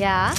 Ja?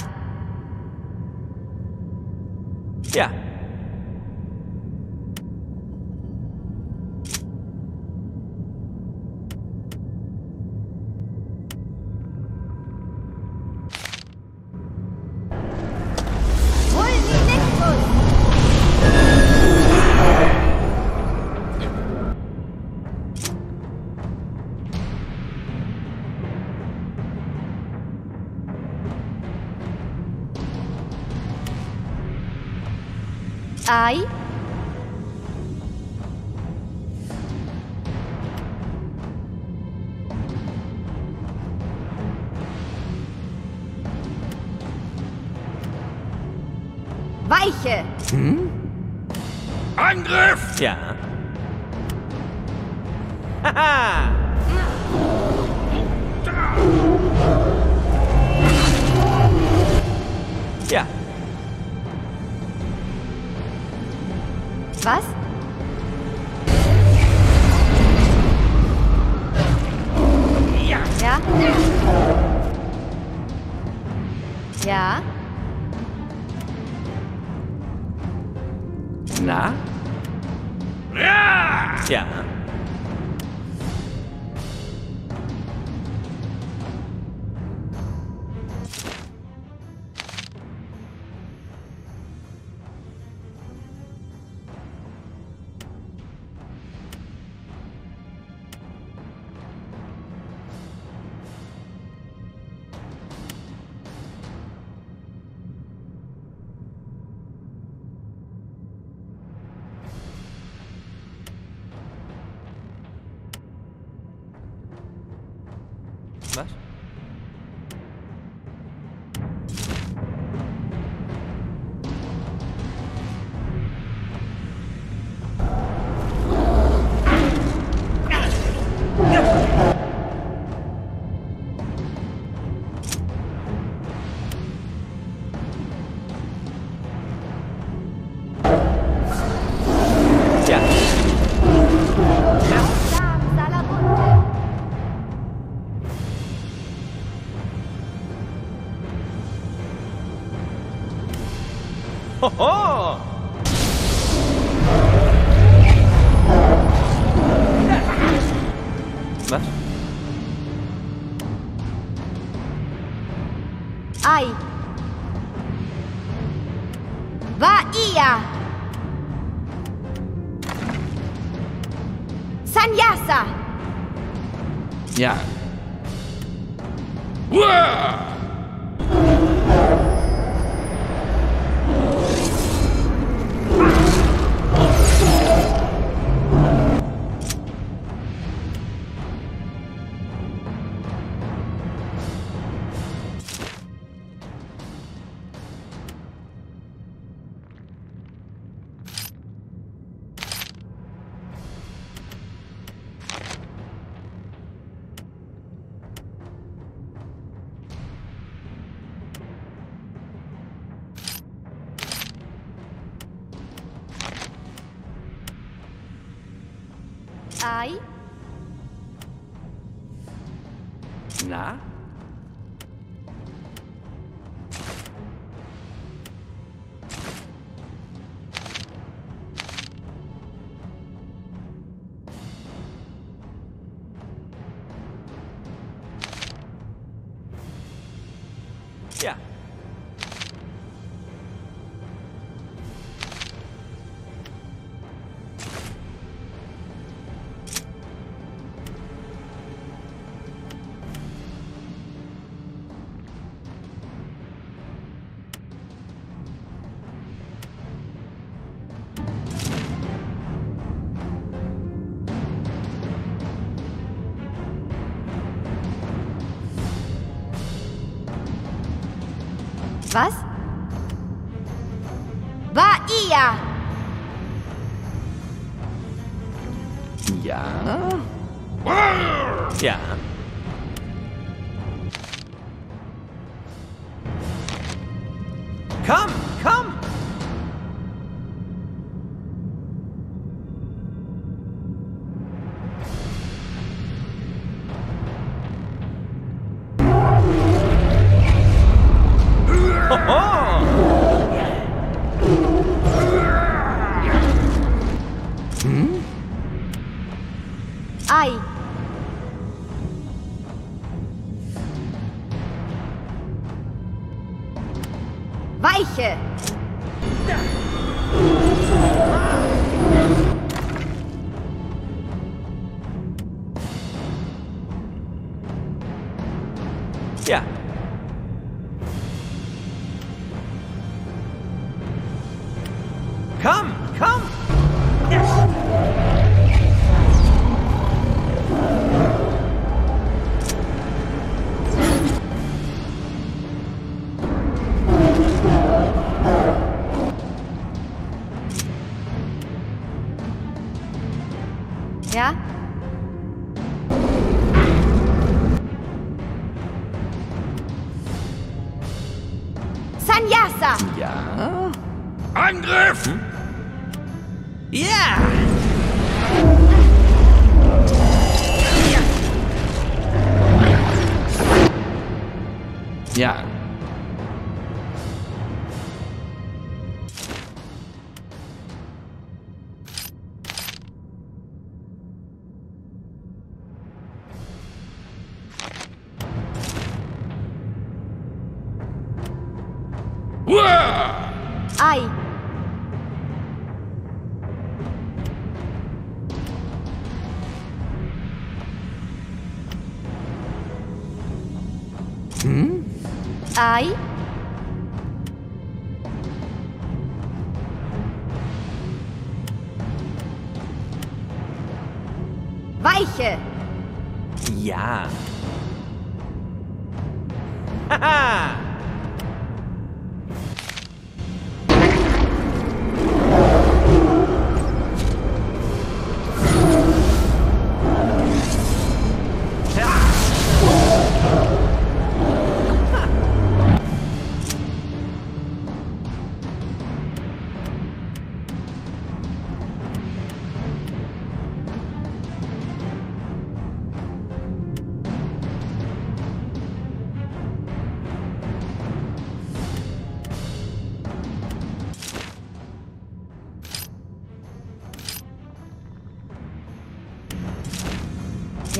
Ja?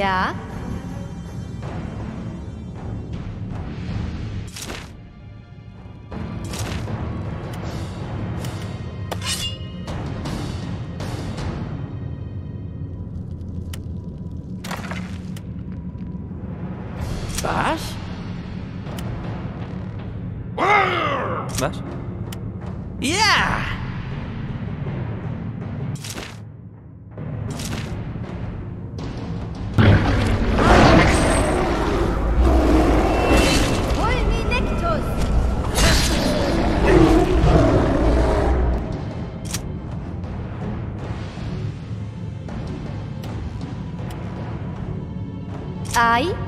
Ja? Ai. Ja.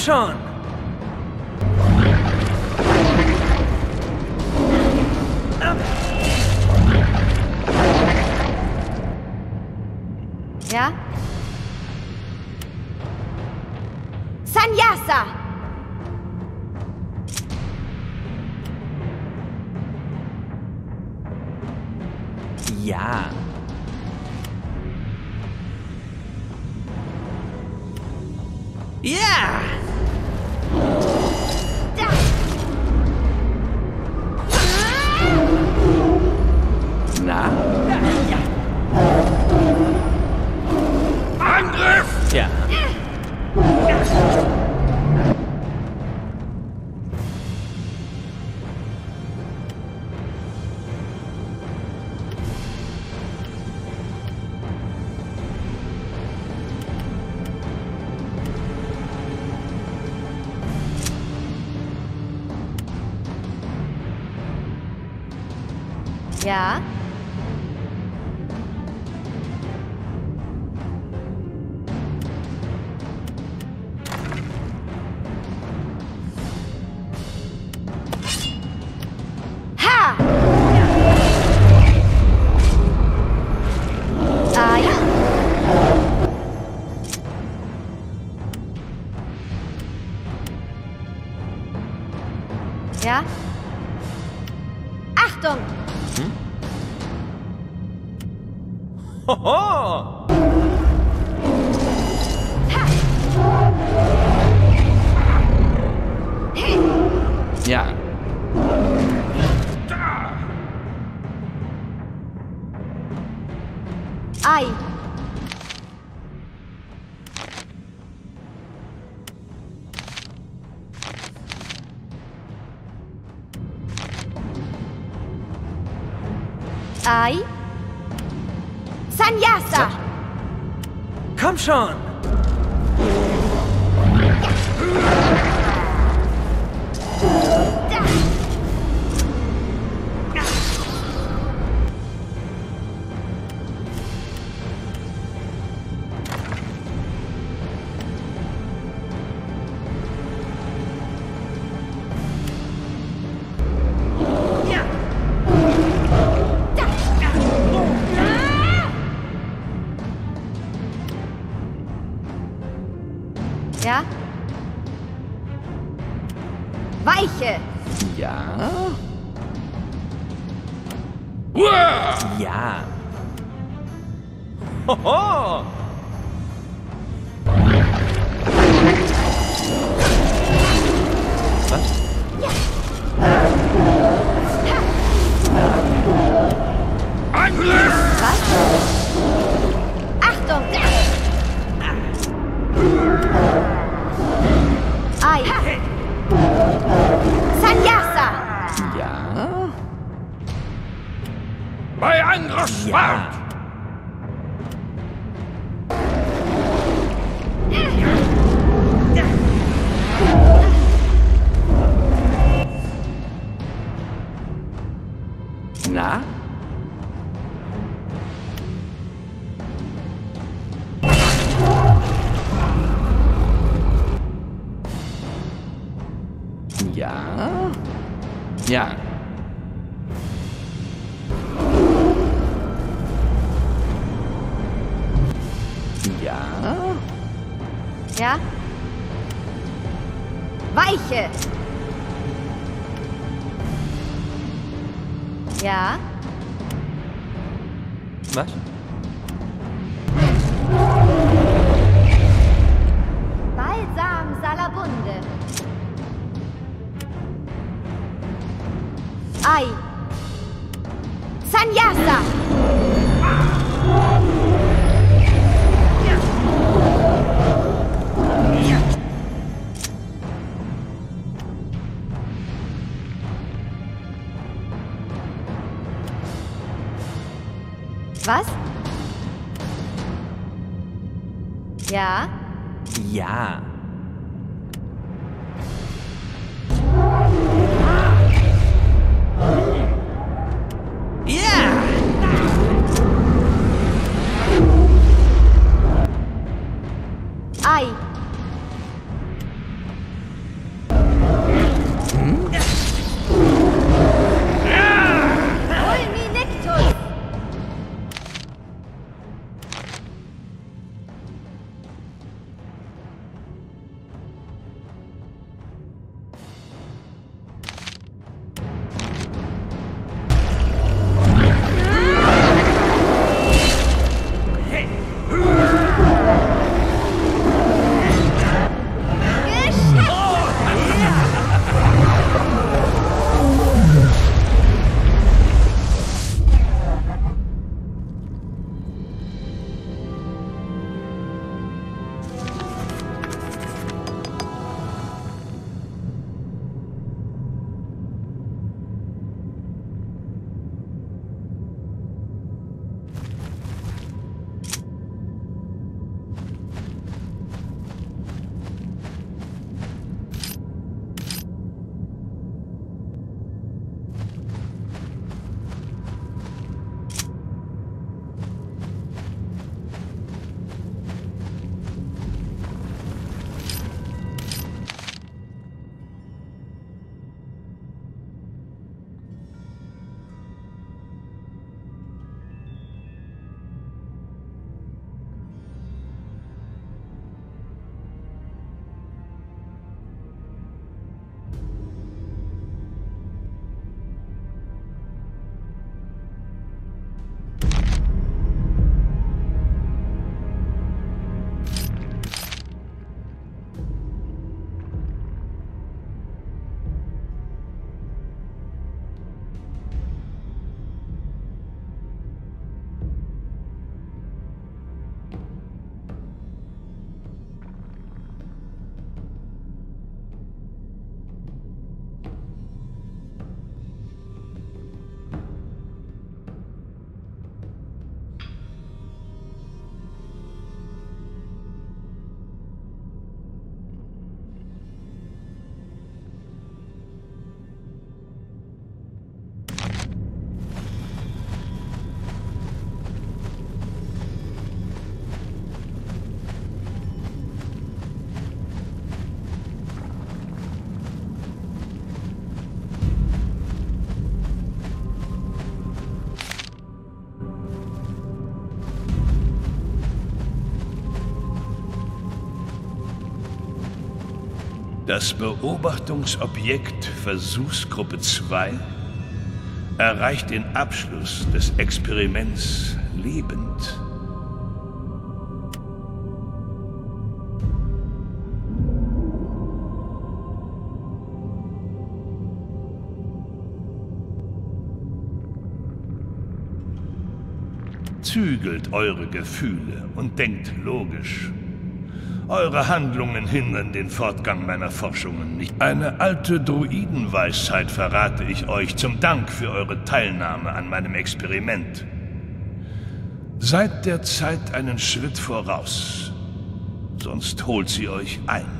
chance. Ja? Achtung! Hoho! Ja. Ei! Sean. Das Beobachtungsobjekt Versuchsgruppe 2 erreicht den Abschluss des Experiments lebend. Zügelt eure Gefühle und denkt logisch. Eure Handlungen hindern den Fortgang meiner Forschungen nicht. Eine alte Druidenweisheit verrate ich euch zum Dank für eure Teilnahme an meinem Experiment. Seid der Zeit einen Schritt voraus, sonst holt sie euch ein.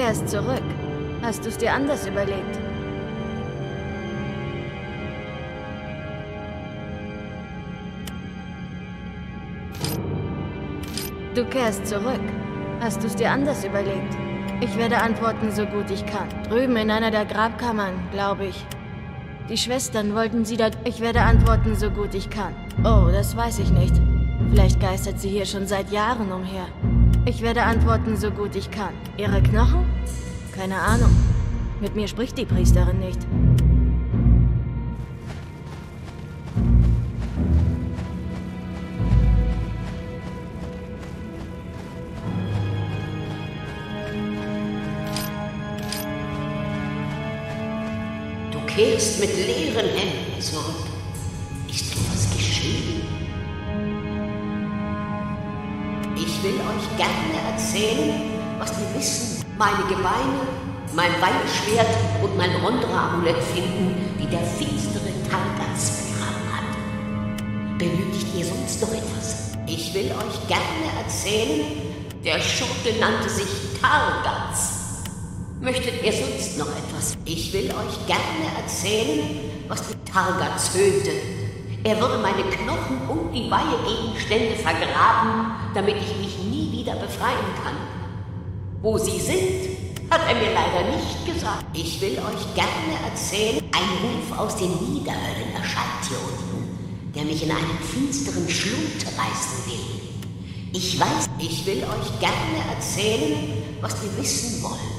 kehrst zurück. Hast du's dir anders überlegt? Du kehrst zurück. Hast du's dir anders überlegt? Ich werde antworten, so gut ich kann. Drüben in einer der Grabkammern, glaube ich. Die Schwestern wollten sie da... Ich werde antworten, so gut ich kann. Oh, das weiß ich nicht. Vielleicht geistert sie hier schon seit Jahren umher. Ich werde antworten, so gut ich kann. Ihre Knochen? Keine Ahnung. Mit mir spricht die Priesterin nicht. Du kehrst mit leeren Händen zurück. Ist etwas geschehen? Ich will euch gerne erzählen, was wir wissen. Meine Gebeine, mein Beinschwert und mein Rondra-Amulett finden, die der finstere Targats begraben hat. Benötigt ihr sonst noch etwas? Ich will euch gerne erzählen, der Schurke nannte sich Targats. Möchtet ihr sonst noch etwas? Ich will euch gerne erzählen, was die Targats höhnte. Er würde meine Knochen und die Weihegegenstände vergraben, damit ich mich nie wieder befreien kann. Wo sie sind, hat er mir leider nicht gesagt. Ich will euch gerne erzählen, ein Ruf aus den Niederhöllen erscheint hier unten, der mich in einen finsteren Schlund reißen will. Ich weiß, ich will euch gerne erzählen, was ihr wissen wollt.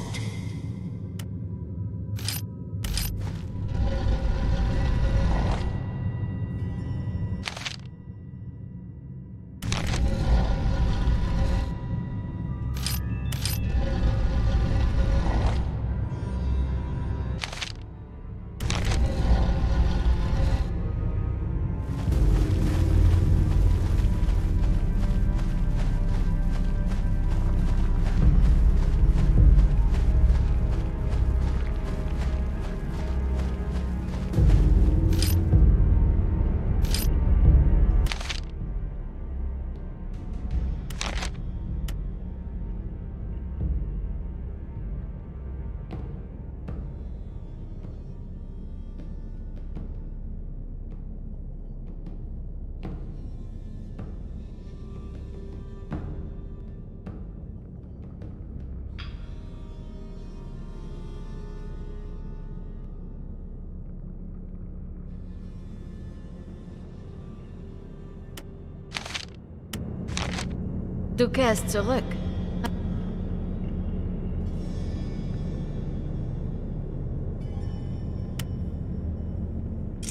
Du kehrst zurück.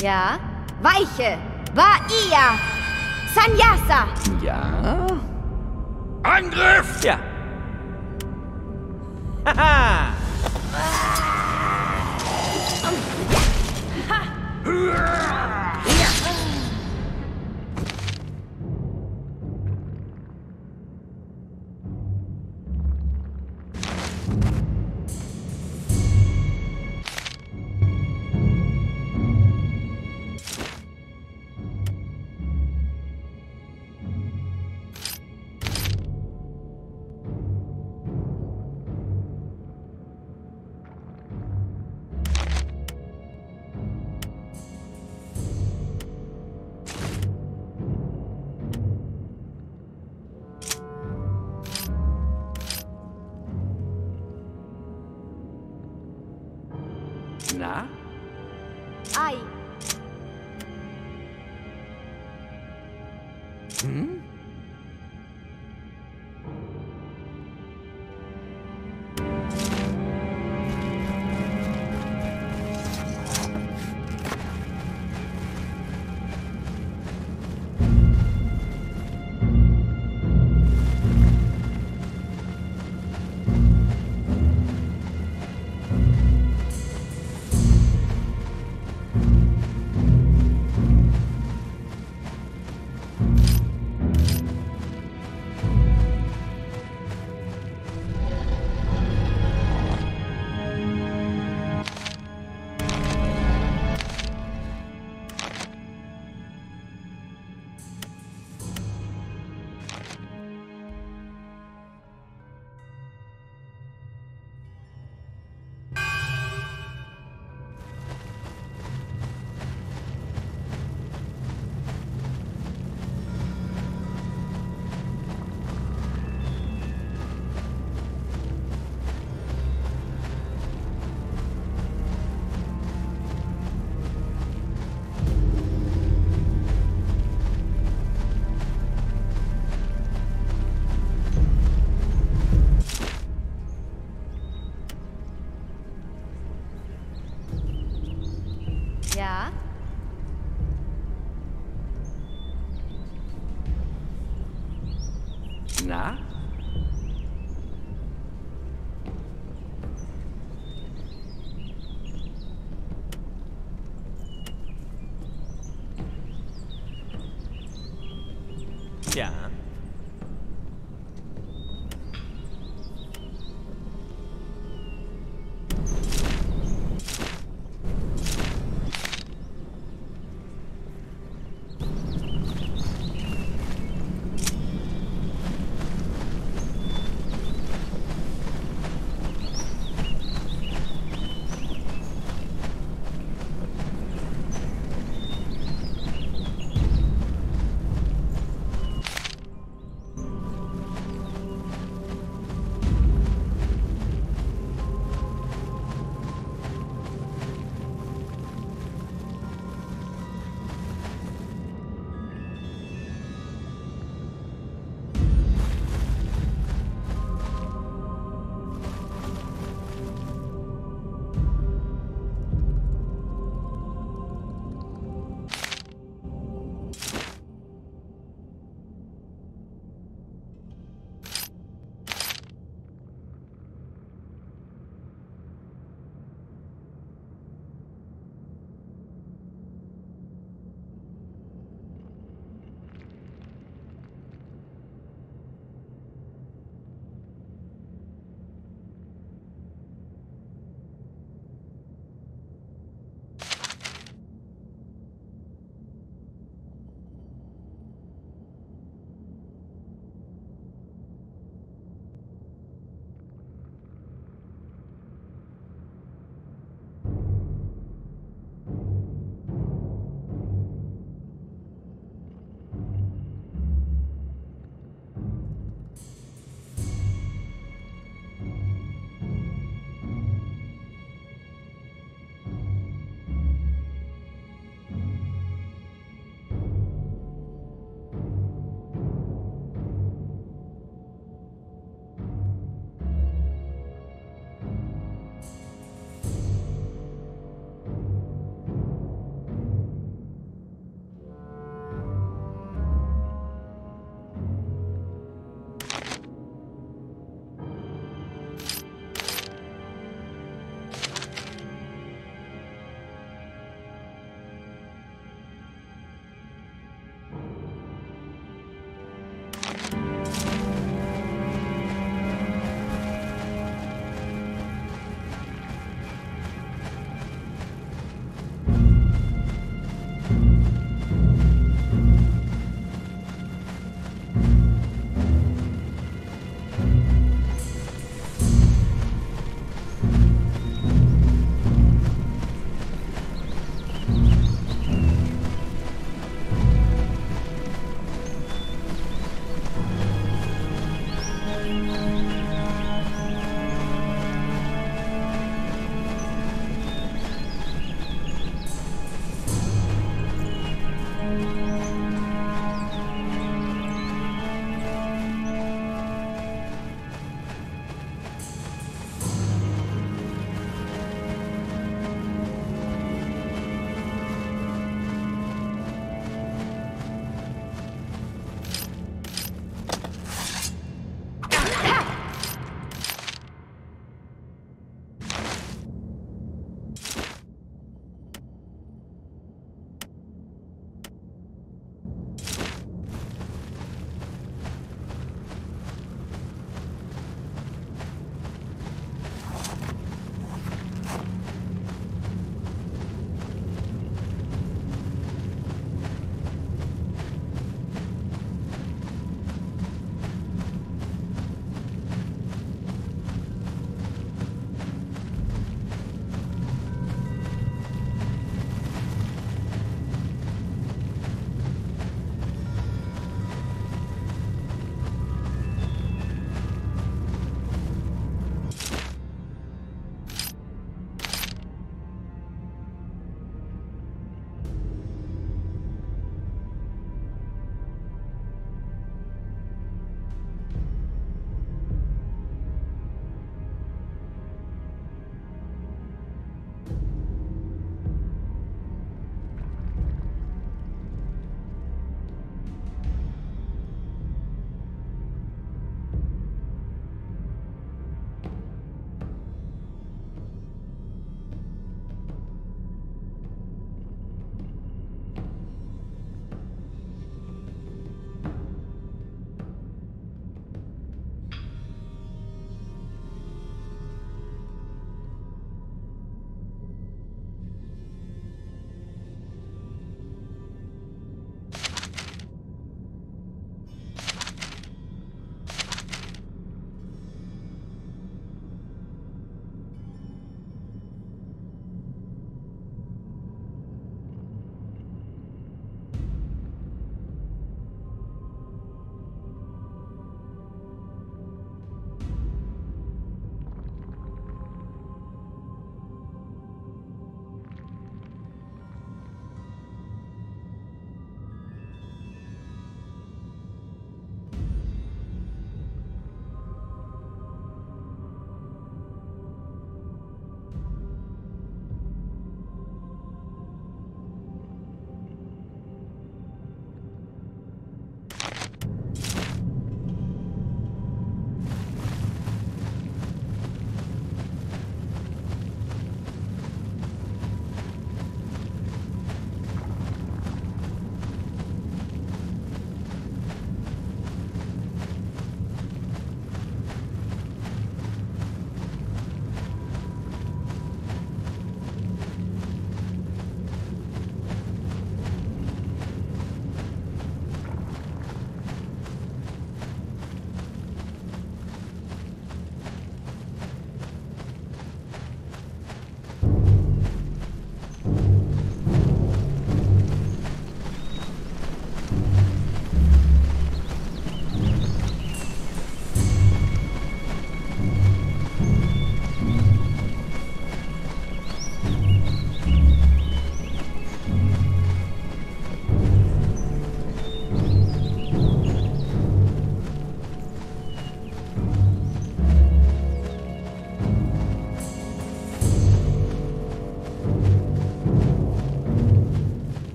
Ja? Weiche! Vaia! Sanyasa! Ja? Angriff! Ja. Haha!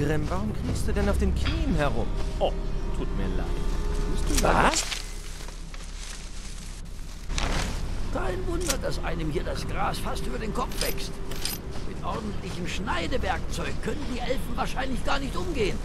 Vorgrim, warum kriegst du denn auf den Knien herum? Oh, tut mir leid. Was? Kein Wunder, dass einem hier das Gras fast über den Kopf wächst. Mit ordentlichem Schneidewerkzeug können die Elfen wahrscheinlich gar nicht umgehen.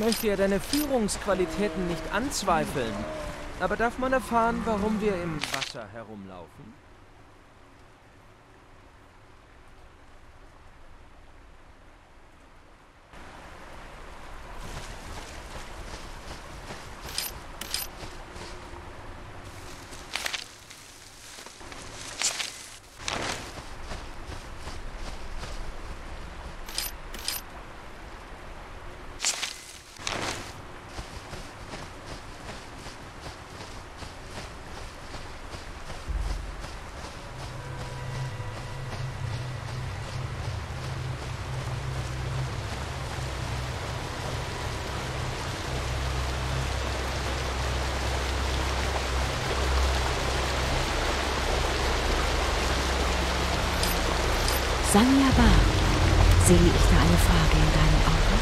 Möchte ja deine Führungsqualitäten nicht anzweifeln. Aber darf man erfahren, warum wir im Wasser herumlaufen? Sanja Bar, sehe ich da eine Frage in deinen Augen?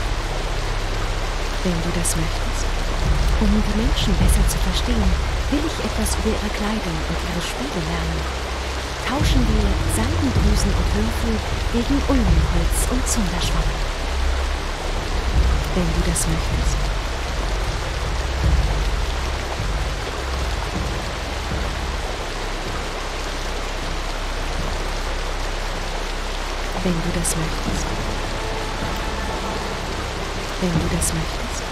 Wenn du das möchtest, um die Menschen besser zu verstehen, will ich etwas über ihre Kleidung und ihre Spiele lernen. Tauschen wir Seidendrüsen und Würfel gegen Ulmenholz und Zunderschwamm. Wenn du das möchtest. Wenn du das möchtest. Wenn du das möchtest.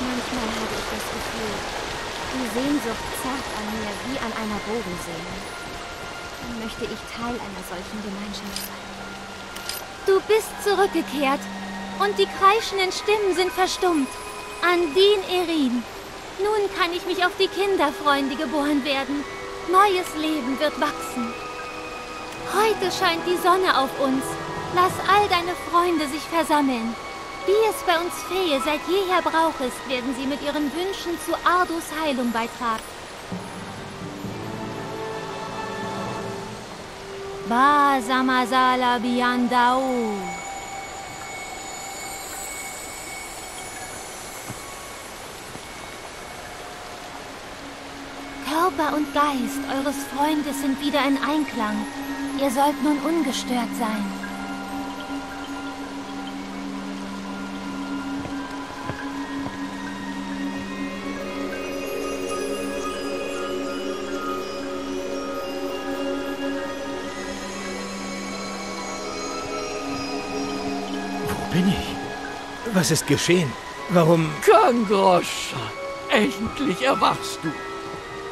Manchmal habe ich das Gefühl, die Sehnsucht zerrt an mir wie an einer Bogensehne. Dann möchte ich Teil einer solchen Gemeinschaft sein. Du bist zurückgekehrt und die kreischenden Stimmen sind verstummt. Andin Erin. Nun kann ich mich auf die Kinder freuen, die geboren werden. Neues Leben wird wachsen. Heute scheint die Sonne auf uns. Lass all deine Freunde sich versammeln. Wie es bei uns Fee seit jeher Brauch ist, werden sie mit ihren Wünschen zu Ardus Heilung beitragen. Ba Samasala Körper und Geist eures Freundes sind wieder in Einklang. Ihr sollt nun ungestört sein. Wo bin ich? Was ist geschehen? Warum... Kangroscha, endlich erwachst du.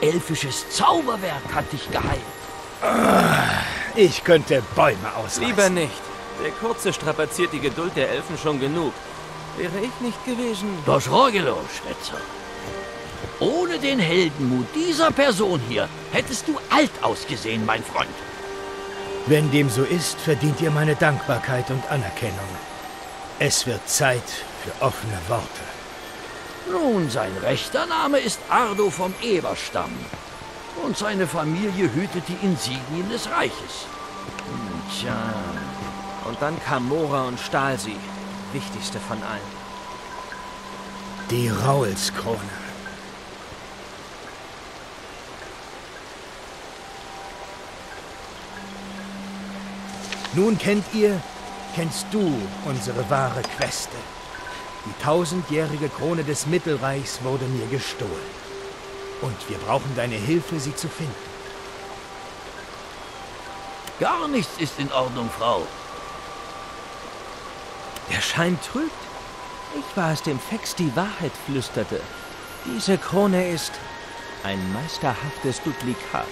Elfisches Zauberwerk hat dich geheilt. Ich könnte Bäume ausreißen. Lieber nicht. Der Kurze strapaziert die Geduld der Elfen schon genug. Wäre ich nicht gewesen... Dos Rogelo, Schwätzer. Ohne den Heldenmut dieser Person hier hättest du alt ausgesehen, mein Freund. Wenn dem so ist, verdient ihr meine Dankbarkeit und Anerkennung. Es wird Zeit für offene Worte. Nun, sein rechter Name ist Ardo vom Eberstamm. Und seine Familie hütet die Insignien des Reiches. Hm, Tja, Und dann kam Mora und stahl sie. Wichtigste von allen. Die Raulskrone. Nun kennt ihr, kennst du unsere wahre Queste. Die tausendjährige Krone des Mittelreichs wurde mir gestohlen. Und wir brauchen deine Hilfe, sie zu finden. gar nichts ist in Ordnung, Frau. Der Schein trügt. Ich war es, dem Fex die Wahrheit flüsterte. Diese Krone ist ein meisterhaftes Duplikat.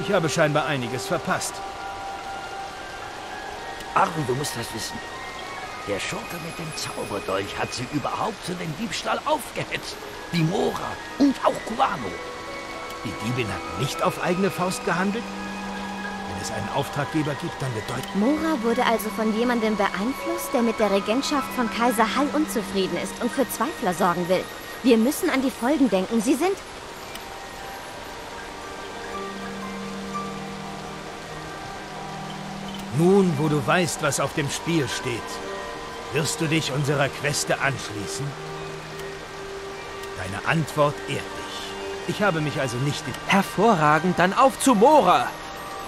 Ich habe scheinbar einiges verpasst. Arden, du musst das wissen. Der Schurke mit dem Zauberdolch hat sie überhaupt zu dem Diebstahl aufgehetzt. Die Mora und auch Kuano. Die Diebin hat nicht auf eigene Faust gehandelt? Wenn es einen Auftraggeber gibt, dann bedeutet... Mora wurde also von jemandem beeinflusst, der mit der Regentschaft von Kaiser Hall unzufrieden ist und für Zweifler sorgen will. Wir müssen an die Folgen denken. Sie sind... Nun, wo du weißt, was auf dem Spiel steht, wirst du dich unserer Queste anschließen? Deine Antwort ehrt dich. Ich habe mich also nicht... Hervorragend, dann auf zu Mora!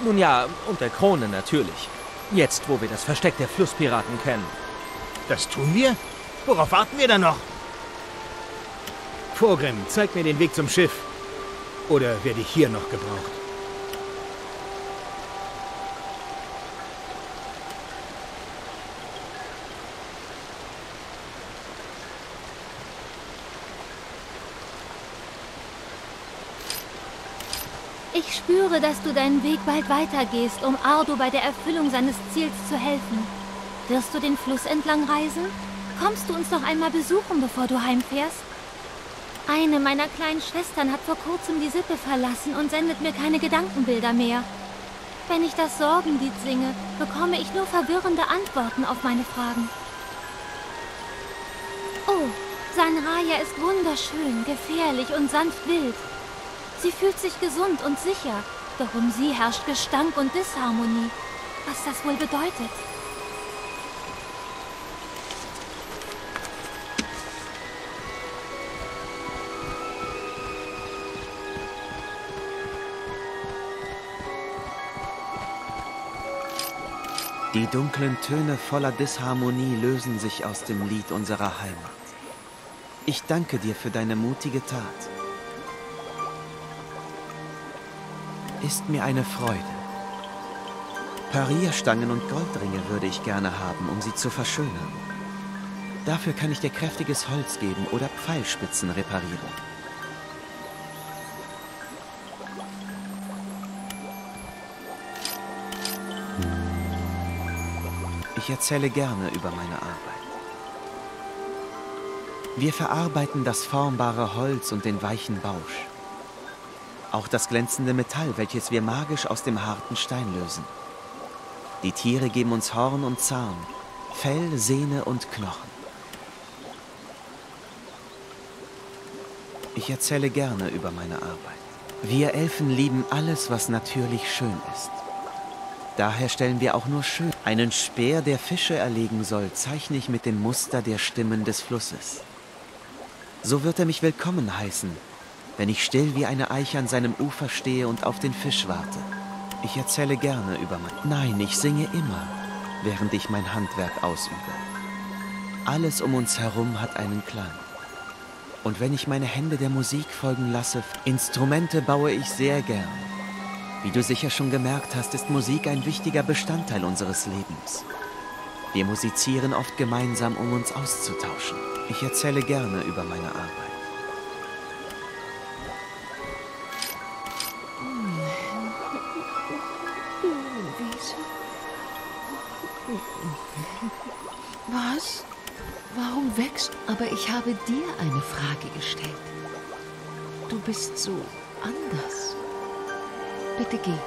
Nun ja, und der Krone natürlich. Jetzt, wo wir das Versteck der Flusspiraten kennen. Das tun wir? Worauf warten wir dann noch? Vorgrim, zeig mir den Weg zum Schiff. Oder werde ich hier noch gebraucht? Ich spüre, dass du deinen Weg bald weitergehst, um Ardo bei der Erfüllung seines Ziels zu helfen. Wirst du den Fluss entlang reisen? Kommst du uns noch einmal besuchen, bevor du heimfährst? Eine meiner kleinen Schwestern hat vor kurzem die Sippe verlassen und sendet mir keine Gedankenbilder mehr. Wenn ich das Sorgenlied singe, bekomme ich nur verwirrende Antworten auf meine Fragen. Oh, Sanraya ist wunderschön, gefährlich und sanft wild. Sie fühlt sich gesund und sicher, doch um sie herrscht Gestank und Disharmonie. Was das wohl bedeutet? Die dunklen Töne voller Disharmonie lösen sich aus dem Lied unserer Heimat. Ich danke dir für deine mutige Tat. Ist mir eine Freude. Parierstangen und Goldringe würde ich gerne haben, um sie zu verschönern. Dafür kann ich dir kräftiges Holz geben oder Pfeilspitzen reparieren. Ich erzähle gerne über meine Arbeit. Wir verarbeiten das formbare Holz und den weichen Bausch. Auch das glänzende Metall, welches wir magisch aus dem harten Stein lösen. Die Tiere geben uns Horn und Zahn, Fell, Sehne und Knochen. Ich erzähle gerne über meine Arbeit. Wir Elfen lieben alles, was natürlich schön ist. Daher stellen wir auch nur schön. Einen Speer, der Fische erlegen soll, zeichne ich mit dem Muster der Stimmen des Flusses. So wird er mich willkommen heißen, wenn ich still wie eine Eiche an seinem Ufer stehe und auf den Fisch warte. Ich erzähle gerne über mein... Nein, ich singe immer, während ich mein Handwerk ausübe. Alles um uns herum hat einen Klang. Und wenn ich meine Hände der Musik folgen lasse, Instrumente baue ich sehr gern. Wie du sicher schon gemerkt hast, ist Musik ein wichtiger Bestandteil unseres Lebens. Wir musizieren oft gemeinsam, um uns auszutauschen. Ich erzähle gerne über meine Arbeit. Ich habe dir eine Frage gestellt. Du bist so anders. Bitte geh.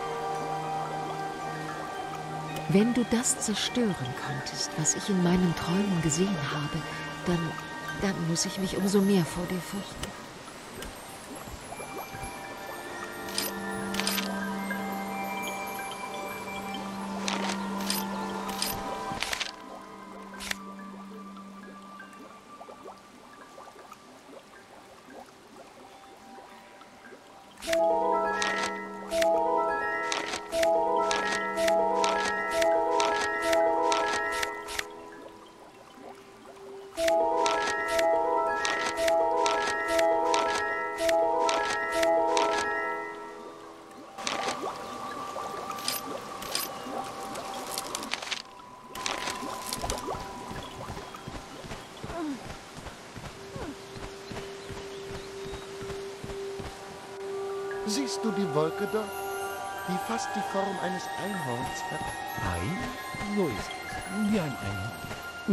Wenn du das zerstören konntest, was ich in meinen Träumen gesehen habe, dann, dann muss ich mich umso mehr vor dir fürchten.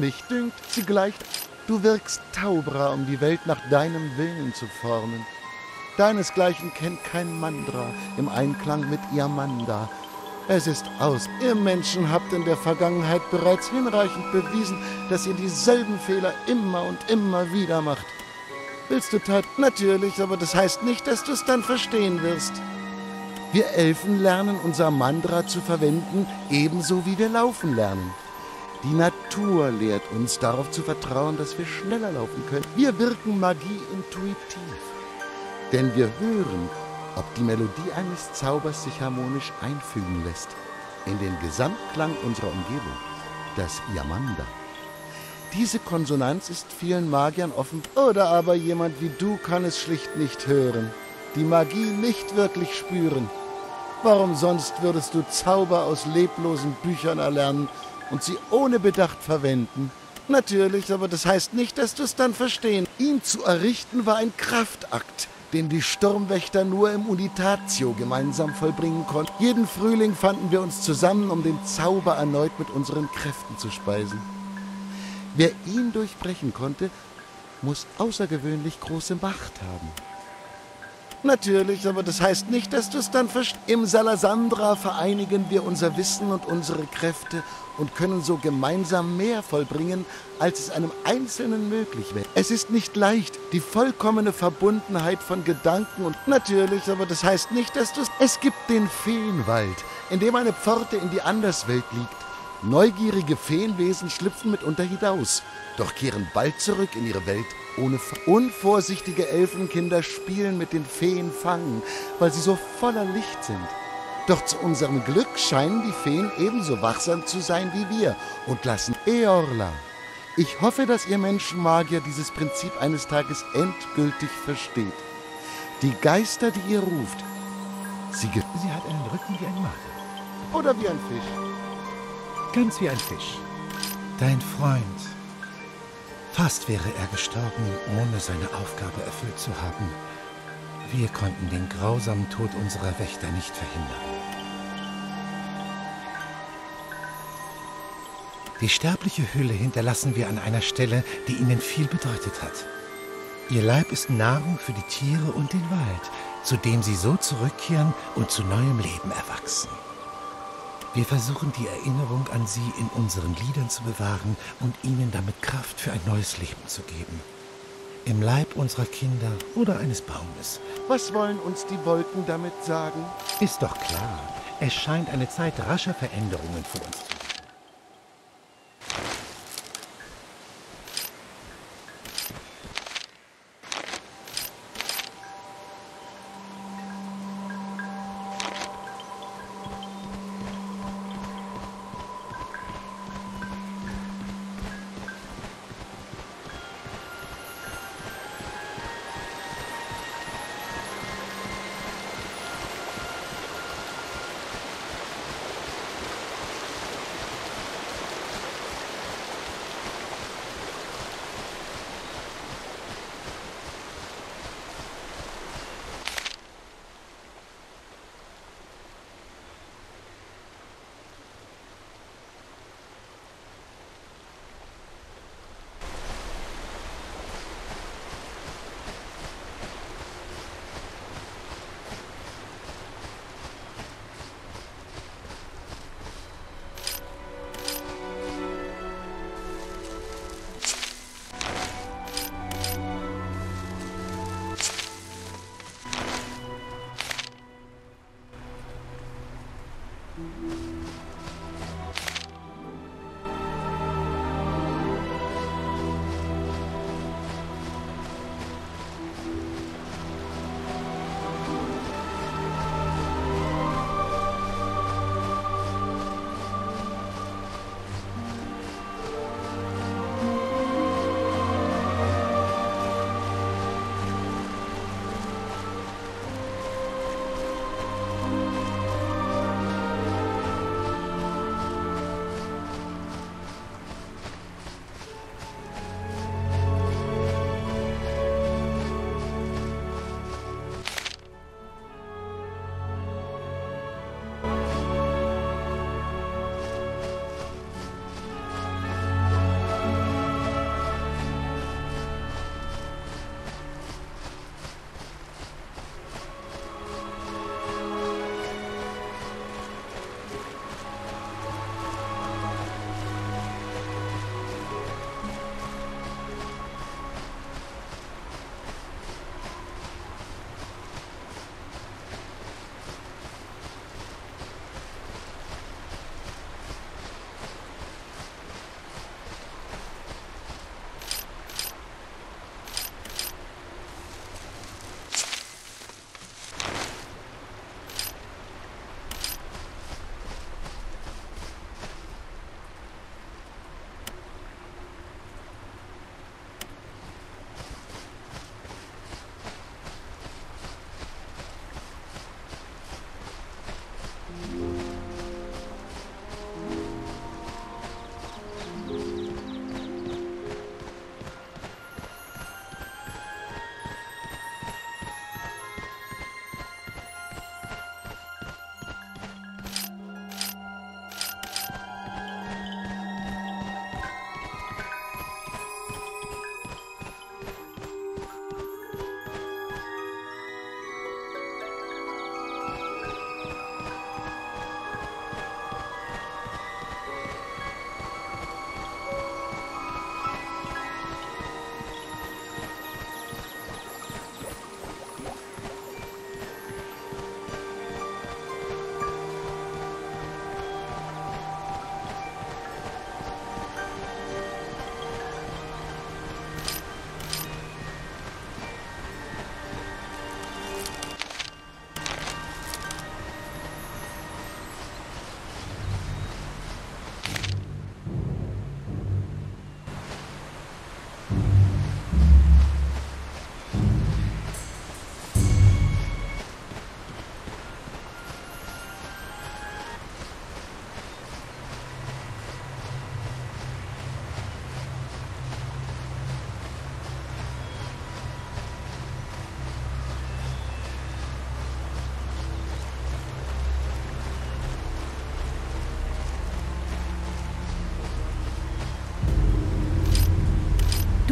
Mich dünkt, sie gleicht. Du wirkst Taubra, um die Welt nach deinem Willen zu formen. Deinesgleichen kennt kein Mandra im Einklang mit Yamanda. Es ist aus. Ihr Menschen habt in der Vergangenheit bereits hinreichend bewiesen, dass ihr dieselben Fehler immer und immer wieder macht. Willst du Tat? Natürlich, aber das heißt nicht, dass du es dann verstehen wirst. Wir Elfen lernen unser Mandra zu verwenden, ebenso wie wir laufen lernen. Die Natur lehrt uns darauf zu vertrauen, dass wir schneller laufen können. Wir wirken Magie intuitiv. Denn wir hören, ob die Melodie eines Zaubers sich harmonisch einfügen lässt in den Gesamtklang unserer Umgebung, das Yamanda. Diese Konsonanz ist vielen Magiern offen, oder aber jemand wie du kann es schlicht nicht hören, die Magie nicht wirklich spüren. Warum sonst würdest du Zauber aus leblosen Büchern erlernen und sie ohne Bedacht verwenden? Natürlich, aber das heißt nicht, dass du es dann verstehen. Ihn zu errichten war ein Kraftakt, den die Sturmwächter nur im Unitatio gemeinsam vollbringen konnten. Jeden Frühling fanden wir uns zusammen, um den Zauber erneut mit unseren Kräften zu speisen. Wer ihn durchbrechen konnte, muss außergewöhnlich große Macht haben. Natürlich, aber das heißt nicht, dass du es dann verstehst. Im Salasandra vereinigen wir unser Wissen und unsere Kräfte und können so gemeinsam mehr vollbringen, als es einem Einzelnen möglich wäre. Es ist nicht leicht, die vollkommene Verbundenheit von Gedanken und natürlich, aber das heißt nicht, dass du es... Es gibt den Feenwald, in dem eine Pforte in die Anderswelt liegt. Neugierige Feenwesen schlüpfen mitunter hinaus, doch kehren bald zurück in ihre Welt ohne F Unvorsichtige Elfenkinder spielen mit den Feenfangen, weil sie so voller Licht sind. Doch zu unserem Glück scheinen die Feen ebenso wachsam zu sein wie wir und lassen Eorla. Ich hoffe, dass ihr Menschenmagier dieses Prinzip eines Tages endgültig versteht. Die Geister, die ihr ruft, sie, sie hat einen Rücken wie ein Marder. Oder wie ein Fisch. Ganz wie ein Fisch. Dein Freund. Fast wäre er gestorben, ohne seine Aufgabe erfüllt zu haben. Wir konnten den grausamen Tod unserer Wächter nicht verhindern. Die sterbliche Hülle hinterlassen wir an einer Stelle, die ihnen viel bedeutet hat. Ihr Leib ist Nahrung für die Tiere und den Wald, zu dem sie so zurückkehren und zu neuem Leben erwachsen. Wir versuchen die Erinnerung an sie in unseren Liedern zu bewahren und ihnen damit Kraft für ein neues Leben zu geben. Im Leib unserer Kinder oder eines Baumes. Was wollen uns die Wolken damit sagen? Ist doch klar. Es scheint eine Zeit rascher Veränderungen vor uns zu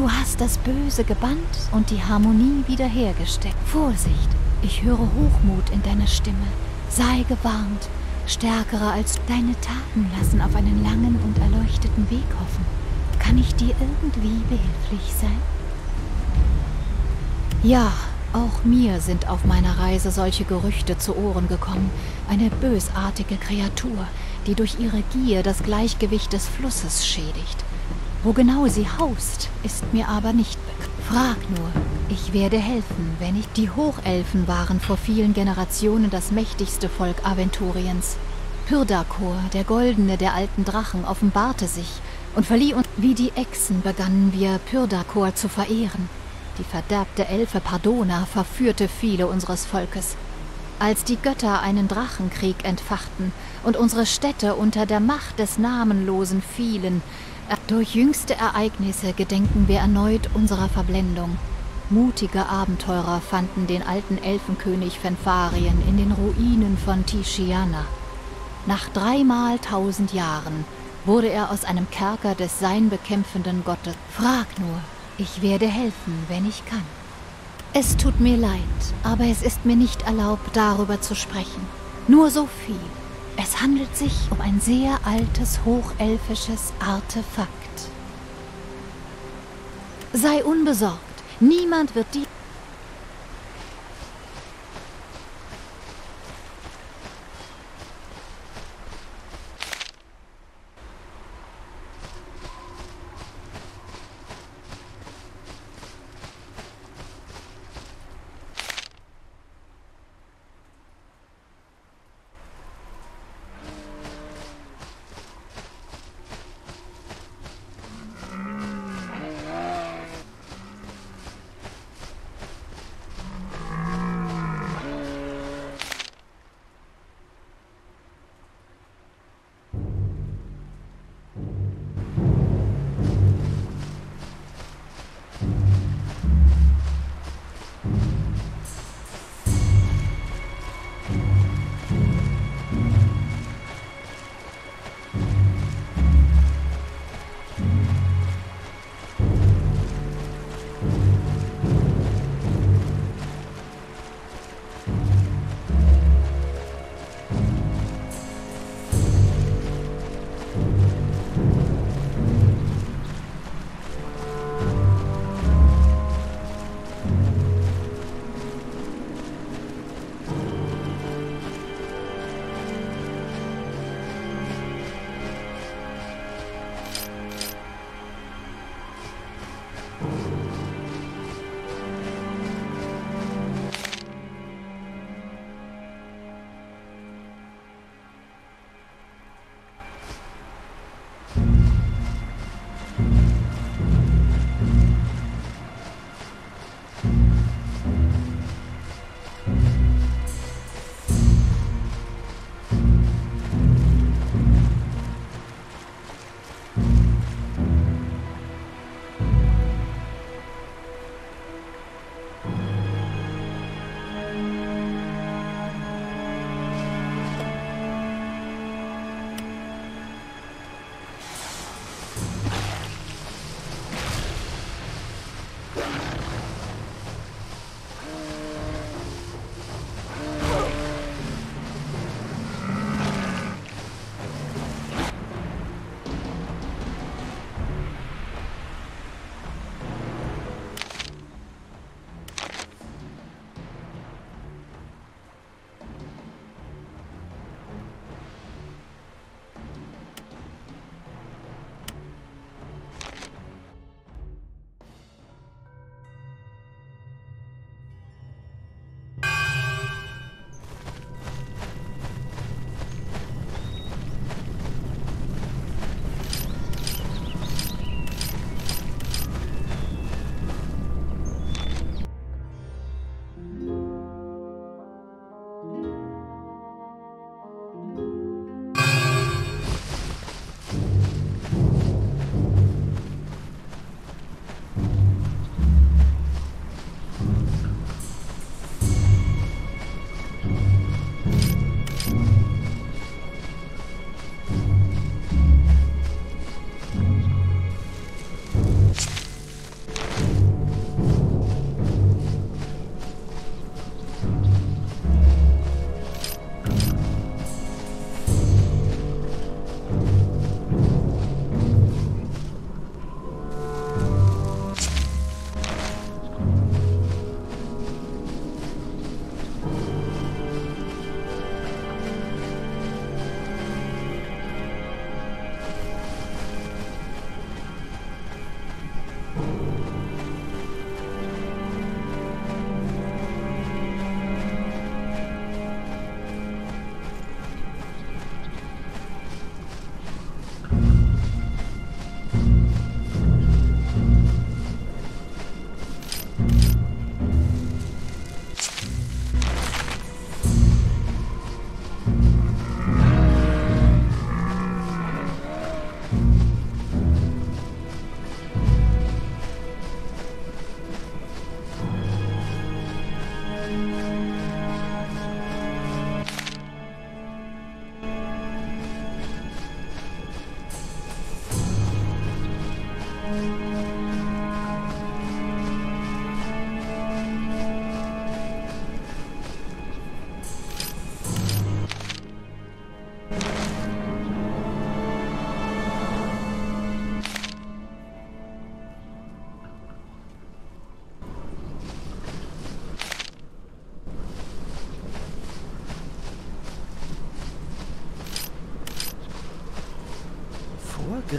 Du hast das Böse gebannt und die Harmonie wiederhergestellt. Vorsicht, ich höre Hochmut in deiner Stimme. Sei gewarnt, stärkere als deine Taten lassen auf einen langen und erleuchteten Weg hoffen. Kann ich dir irgendwie behilflich sein? Ja, auch mir sind auf meiner Reise solche Gerüchte zu Ohren gekommen. Eine bösartige Kreatur, die durch ihre Gier das Gleichgewicht des Flusses schädigt. Wo genau sie haust, ist mir aber nicht bekannt. Frag nur, ich werde helfen, wenn ich... Die Hochelfen waren vor vielen Generationen das mächtigste Volk Aventuriens. Pyrdakor, der Goldene der alten Drachen, offenbarte sich und verlieh uns... Wie die Echsen begannen wir Pyrdakor zu verehren. Die verderbte Elfe Pardona verführte viele unseres Volkes. Als die Götter einen Drachenkrieg entfachten und unsere Städte unter der Macht des Namenlosen fielen, durch jüngste Ereignisse gedenken wir erneut unserer Verblendung. Mutige Abenteurer fanden den alten Elfenkönig Fenfarien in den Ruinen von Tishiana. Nach dreimal tausend Jahren wurde er aus einem Kerker des sein bekämpfenden Gottes. Frag nur, ich werde helfen, wenn ich kann. Es tut mir leid, aber es ist mir nicht erlaubt, darüber zu sprechen. Nur so viel. Es handelt sich um ein sehr altes hochelfisches Artefakt. Sei unbesorgt. Niemand wird die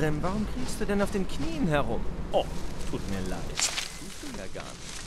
Grimm, warum kriegst du denn auf den Knien herum? Oh, tut mir leid. Tust du ja gar nicht.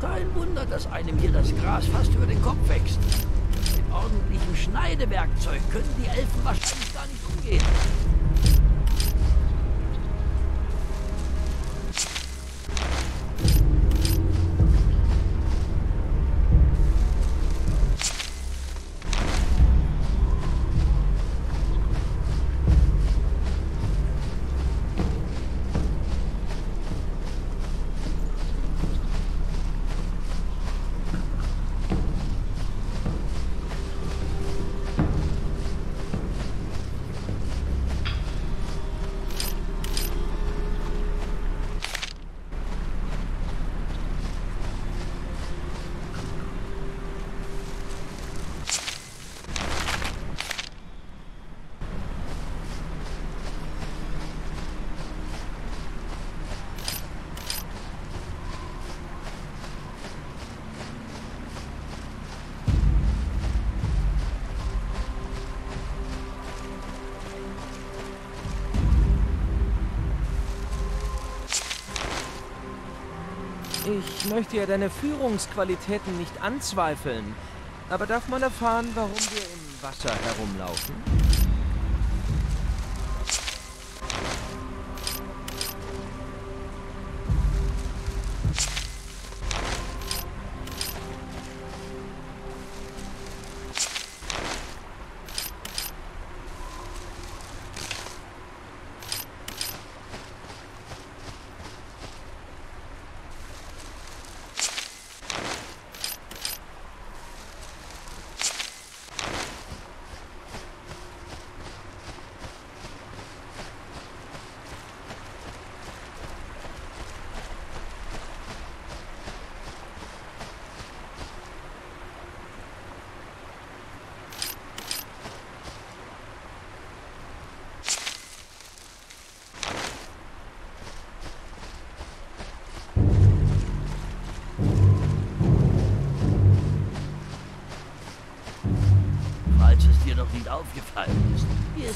Kein Wunder, dass einem hier das Gras fast über den Kopf wächst. Mit ordentlichem Schneidewerkzeug können die Elfen wahrscheinlich gar nicht umgehen. Möchte ja deine Führungsqualitäten nicht anzweifeln. Aber darf man erfahren, warum wir im Wasser herumlaufen?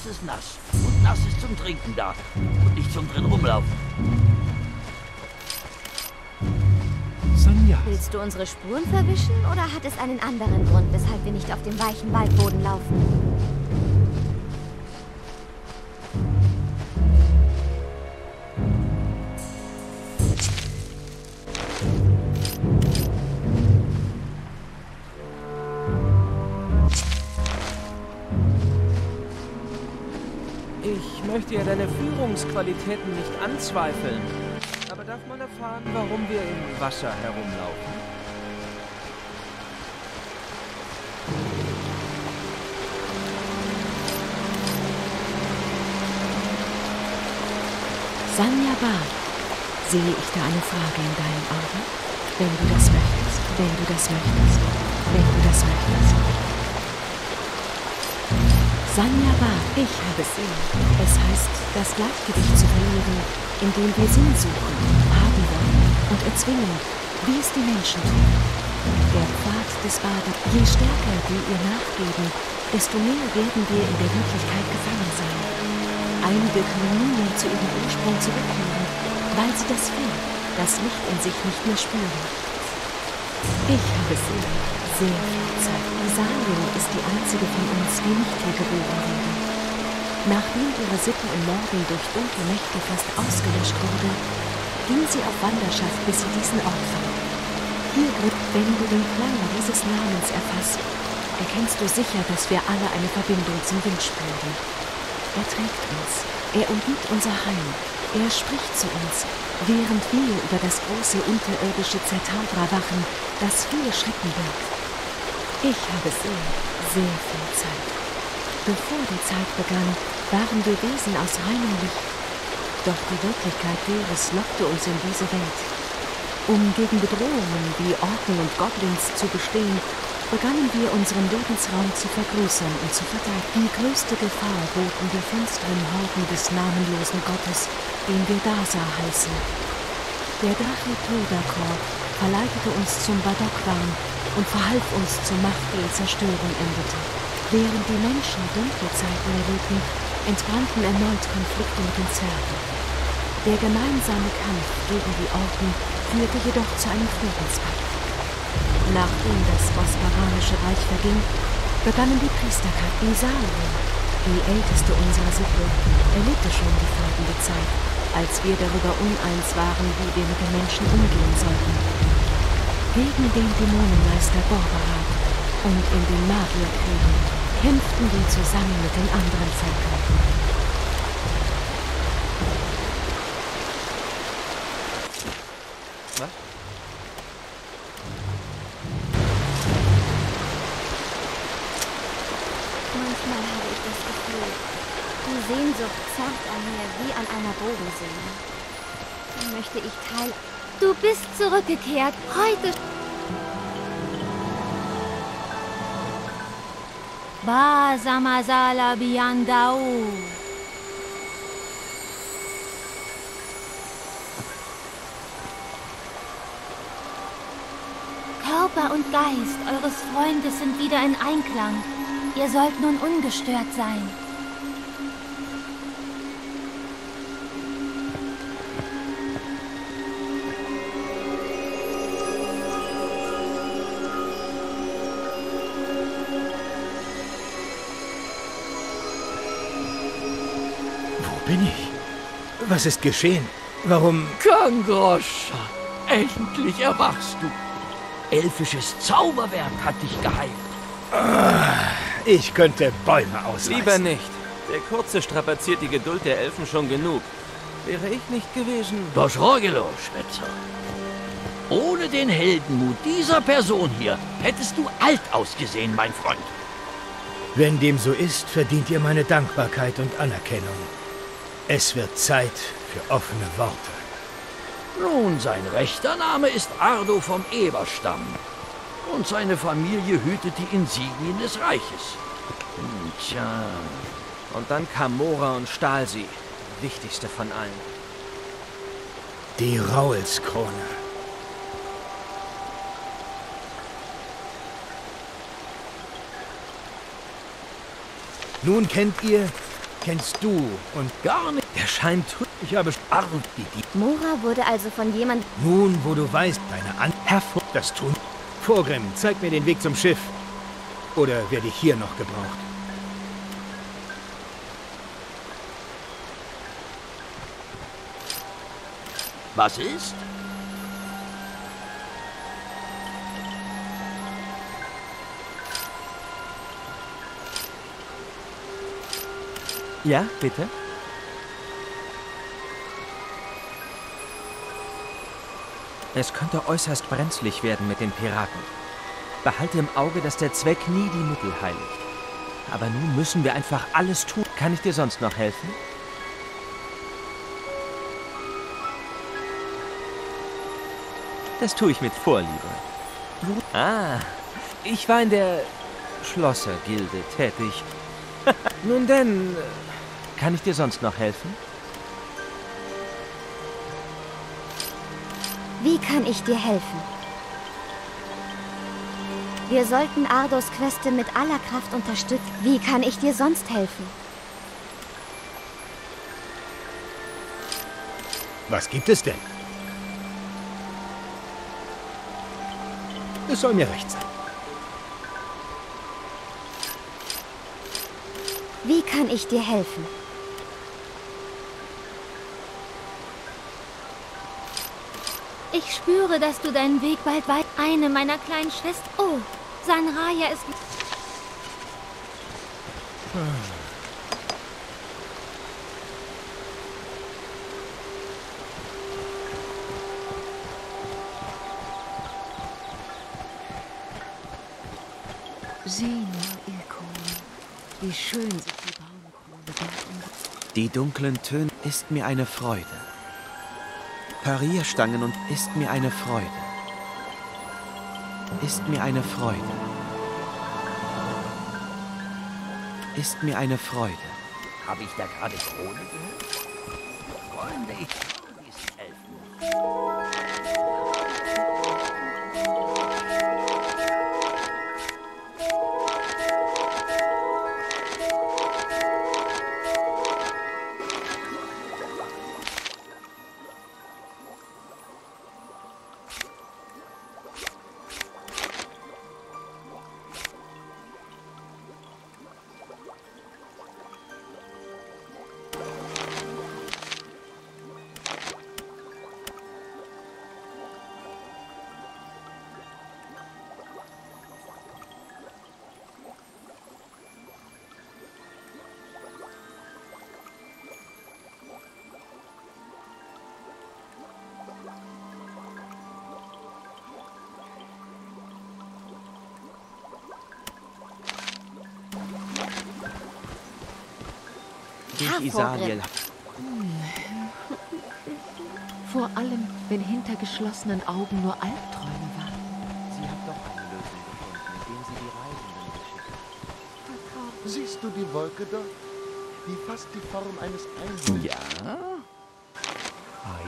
Ist, es nass. Und nass ist zum Trinken da und nicht zum drin rumlaufen. Sonja. Willst du unsere Spuren verwischen oder hat es einen anderen Grund, weshalb wir nicht auf dem weichen Waldboden laufen? Deine Führungsqualitäten nicht anzweifeln. Aber darf man erfahren, warum wir im Wasser herumlaufen? Sanja Bar, sehe ich da eine Frage in deinen Augen? Wenn du das möchtest, wenn du das möchtest, wenn du das möchtest. Sanja Bar, ich habe Sinn. Es heißt, das Gleichgewicht zu verlieren, indem wir Sinn suchen, haben wollen und erzwingen, wie es die Menschen tun. Der Pfad des Baden, je stärker wir ihr nachgeben, desto mehr werden wir in der Wirklichkeit gefangen sein. Einige können nie mehr zu ihrem Ursprung zurückkehren, weil sie das Feuer, das Licht in sich nicht mehr spüren. Ich habe Sinn. Sehr viel Zeit. Isalion ist die einzige von uns, die nicht hier geboren wurde. Nachdem ihre Sitten im Norden durch dunkle Nächte fast ausgelöscht wurde, ging sie auf Wanderschaft, bis sie diesen Ort fand. Hier, wenn du den Klang dieses Namens erfasst, erkennst du sicher, dass wir alle eine Verbindung zum Wind spüren. Er trägt uns, er umgibt unser Heim, er spricht zu uns, während wir über das große unterirdische Zertabra wachen, das viele Schrecken birgt. Ich habe sehr, sehr viel Zeit. Bevor die Zeit begann, waren wir Wesen aus reinem Licht. Doch die Wirklichkeit Deres lockte uns in diese Welt. Um gegen Bedrohungen wie Orken und Goblins zu bestehen, begannen wir unseren Lebensraum zu vergrößern und zu verteidigen. Die größte Gefahr boten die finsteren Horden des namenlosen Gottes, den wir Dasa heißen. Der Drache Todakor verleitete uns zum Badokwan und verhalf uns zur Macht, die in Zerstörung endete. Während die Menschen dunkle Zeiten erlebten, entbrannten erneut Konflikte mit den Zwergen. Der gemeinsame Kampf gegen die Orken führte jedoch zu einem Friedenspakt. Nachdem das Bosparanische Reich verging, begannen die Priesterkarten Salomon, die älteste unserer Sippe, erlebte schon die folgende Zeit, als wir darüber uneins waren, wie wir mit den Menschen umgehen sollten. Gegen den Dämonenmeister Borbarat und in den Magierkriegen kämpften wir zusammen mit den anderen Völkern. Sehnsucht zerrt an mir wie an einer Bogensehne. Möchte ich Teil... Du bist zurückgekehrt. Heute... Basamasala Biandau. Körper und Geist eures Freundes sind wieder in Einklang. Ihr sollt nun ungestört sein. Was ist geschehen? Warum... Kangroscha, endlich erwachst du. Elfisches Zauberwerk hat dich geheilt. Ah, ich könnte Bäume ausreißen. Lieber nicht. Der Kurze strapaziert die Geduld der Elfen schon genug. Wäre ich nicht gewesen... Das Rogelo, Schwätzer. Ohne den Heldenmut dieser Person hier hättest du alt ausgesehen, mein Freund. Wenn dem so ist, verdient ihr meine Dankbarkeit und Anerkennung. Es wird Zeit für offene Worte. Nun, sein rechter Name ist Ardo vom Eberstamm. Und seine Familie hütet die Insignien des Reiches. Tja. Und dann kam Mora und stahl sie. Wichtigste von allen. Die Raulskrone. Nun kennt ihr kennst du und gar nicht. Er scheint Ich habe Arg Mora wurde also von jemand... Nun, wo du weißt, deine An... Hervor... Das tun... Vorgrim, zeig mir den Weg zum Schiff. Oder werde ich hier noch gebraucht? Was ist? Ja, bitte? Es könnte äußerst brenzlig werden mit den Piraten. Behalte im Auge, dass der Zweck nie die Mittel heiligt. Aber nun müssen wir einfach alles tun. Kann ich dir sonst noch helfen? Das tue ich mit Vorliebe. Ah, ich war in der Schlossergilde tätig. Nun denn, kann ich dir sonst noch helfen? Wie kann ich dir helfen? Wir sollten Ardos Queste mit aller Kraft unterstützen. Wie kann ich dir sonst helfen? Was gibt es denn? Es soll mir recht sein. Wie kann ich dir helfen? Ich spüre, dass du deinen Weg bald weit... Eine meiner kleinen Schwestern... Oh, Sanraya ist... Sieh nur, Ilkon, wie schön sich die Baumkrone um... Die dunklen Töne ist mir eine Freude. Parierstangen und ist mir eine Freude. Ist mir eine Freude. Ist mir eine Freude. Habe ich da gerade Krone gehört? Freunde, ich traue diesen Isaliel. Vor allem, wenn hinter geschlossenen Augen nur Albträume waren. Sie hat doch eine Lösung gefunden, indem sie die Reisenden geschickt Siehst du die Wolke dort? Die fast die Form eines Einhorns. Ja? Ei,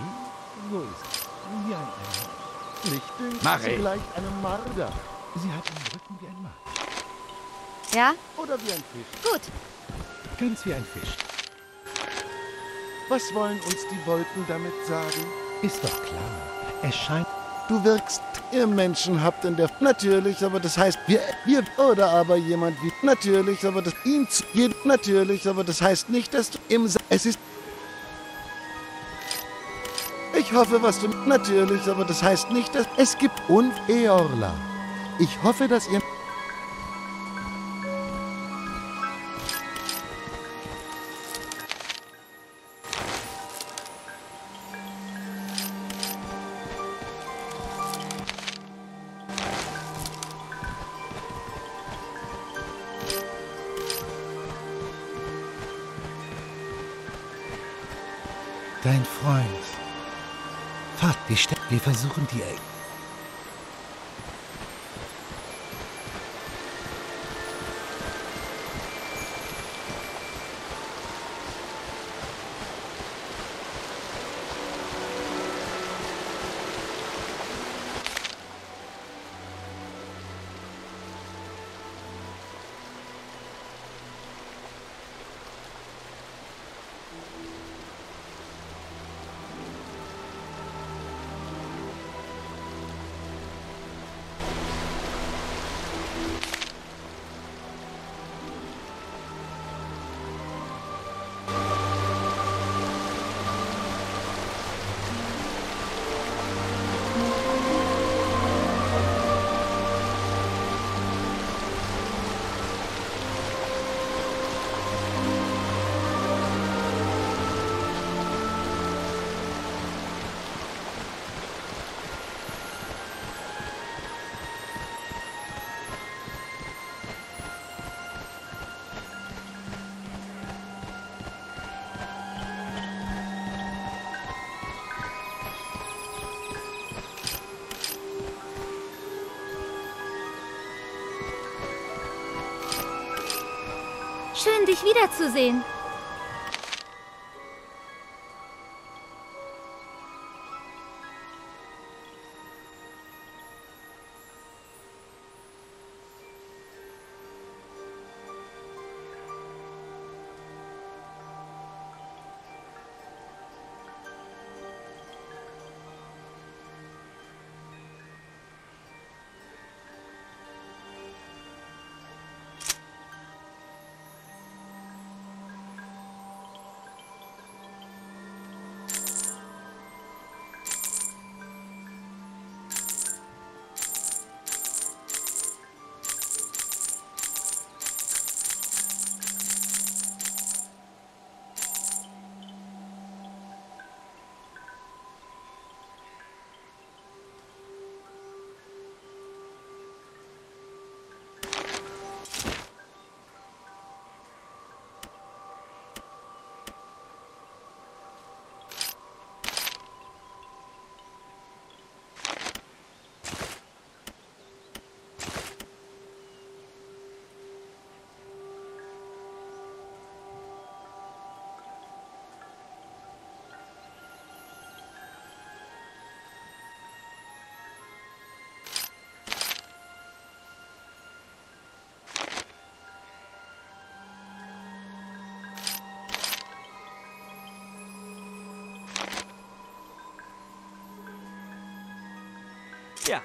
so ist es. Wie ein Einhorn. Nicht dünkt Mach sie ich. gleicht einem Marder. Sie hat einen Rücken wie ein Mann. Ja? Oder wie ein Fisch. Gut. Ganz wie ein Fisch. Was wollen uns die Wolken damit sagen? Ist doch klar. Es scheint. Du wirkst, ihr Menschen habt in der... Natürlich, aber das heißt, wir, wir, oder aber jemand wie... Natürlich, aber das... Ihn zu... Natürlich, aber das heißt nicht, dass du im... Sa es ist... Ich hoffe, was du... Natürlich, aber das heißt nicht, dass... Es gibt... Und Eorla. Ich hoffe, dass ihr... wiederzusehen. Ja.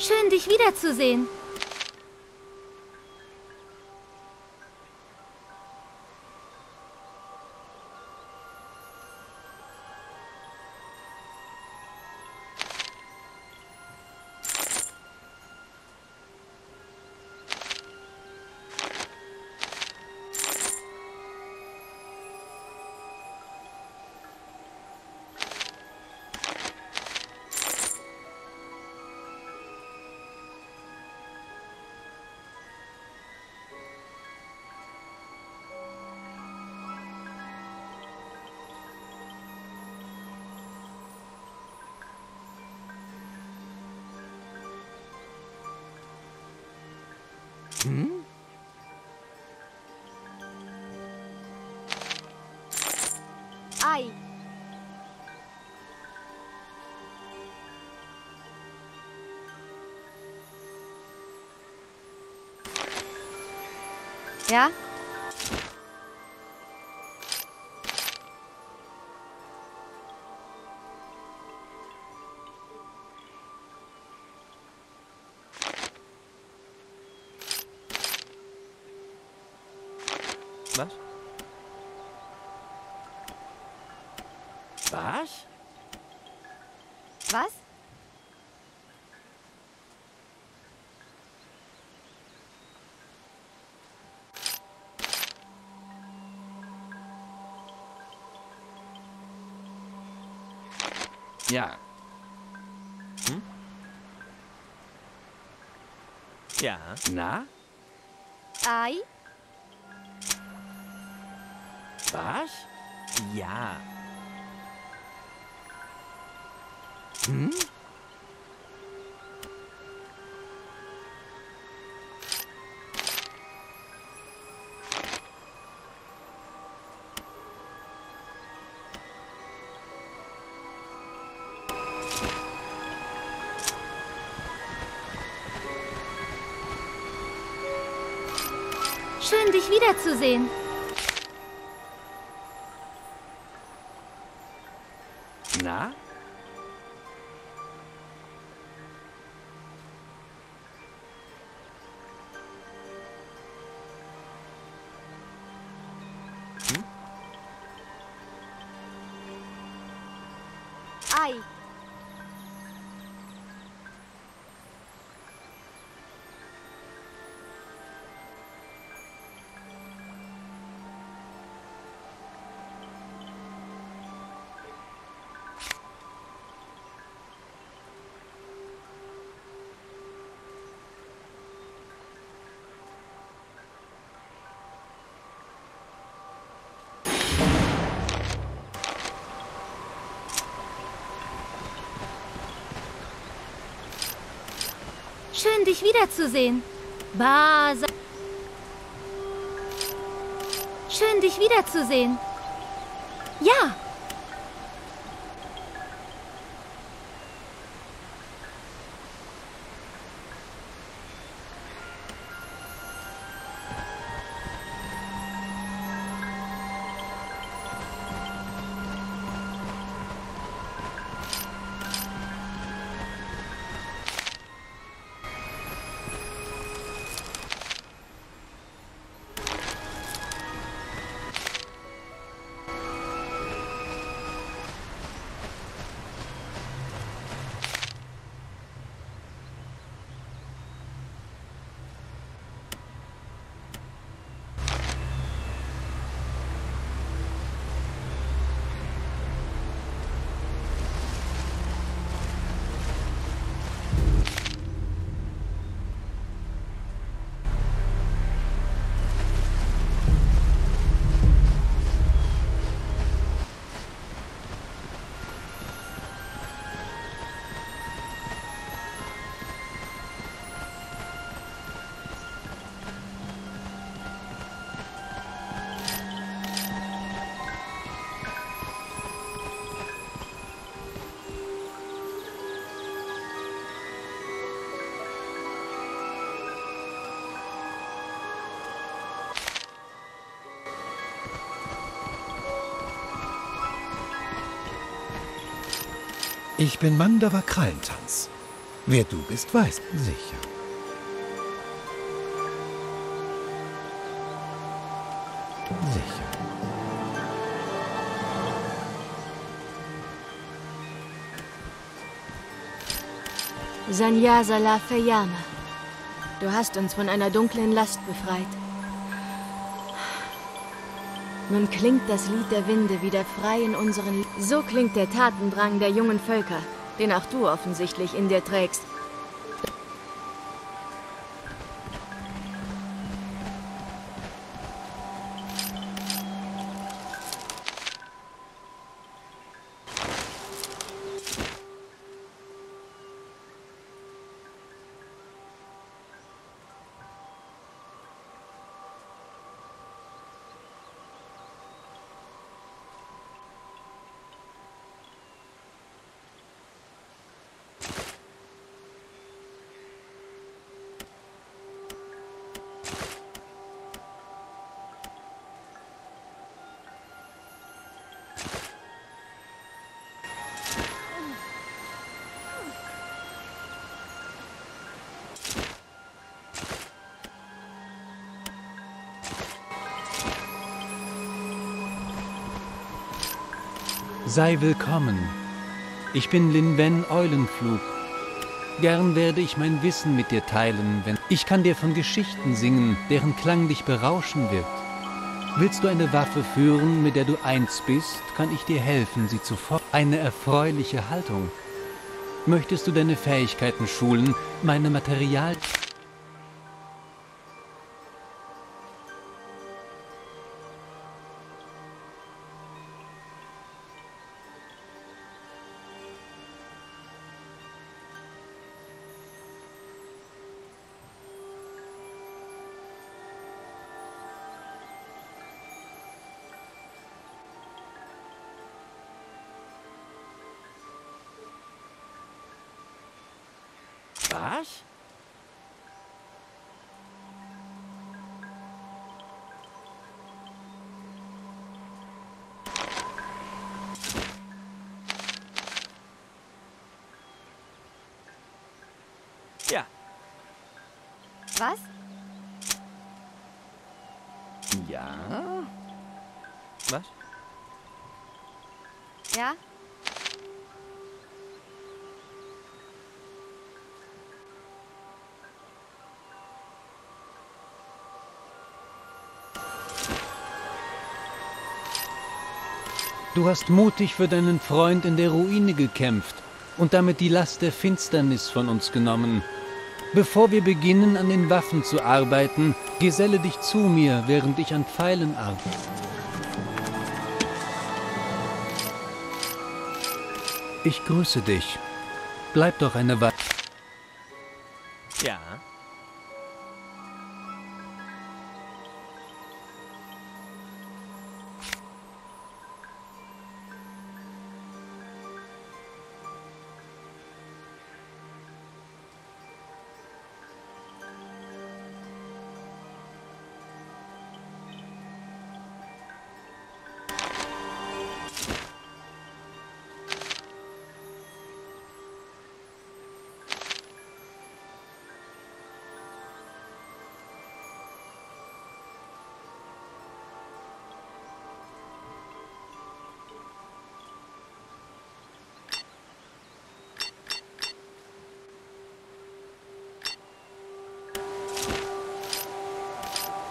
Schön, dich wiederzusehen. Hm? Ei. Ja? Was? Was? Ja. Hm? Ja. Na? Ei? Was? Ja. Dich wiederzusehen. Na? Ei. Schön, dich wiederzusehen. Basa. Schön, dich wiederzusehen. Ich bin Mandava Krallentanz. Wer du bist, weißt sicher. Sicher. Sanyasala Fayama. Du hast uns von einer dunklen Last befreit. Nun klingt das Lied der Winde wieder frei in unseren... So klingt der Tatendrang der jungen Völker, den auch du offensichtlich in dir trägst. Sei willkommen. Ich bin Linwen Eulenflug. Gern werde ich mein Wissen mit dir teilen, wenn ich kann dir von Geschichten singen, deren Klang dich berauschen wird. Willst du eine Waffe führen, mit der du eins bist, kann ich dir helfen, sie zu for eine erfreuliche Haltung. Möchtest du deine Fähigkeiten schulen, meine Material Was? Ja? Was? Ja? Du hast mutig für deinen Freund in der Ruine gekämpft und damit die Last der Finsternis von uns genommen. Bevor wir beginnen, an den Waffen zu arbeiten, geselle dich zu mir, während ich an Pfeilen arbeite. Ich grüße dich. Bleib doch eine Weile.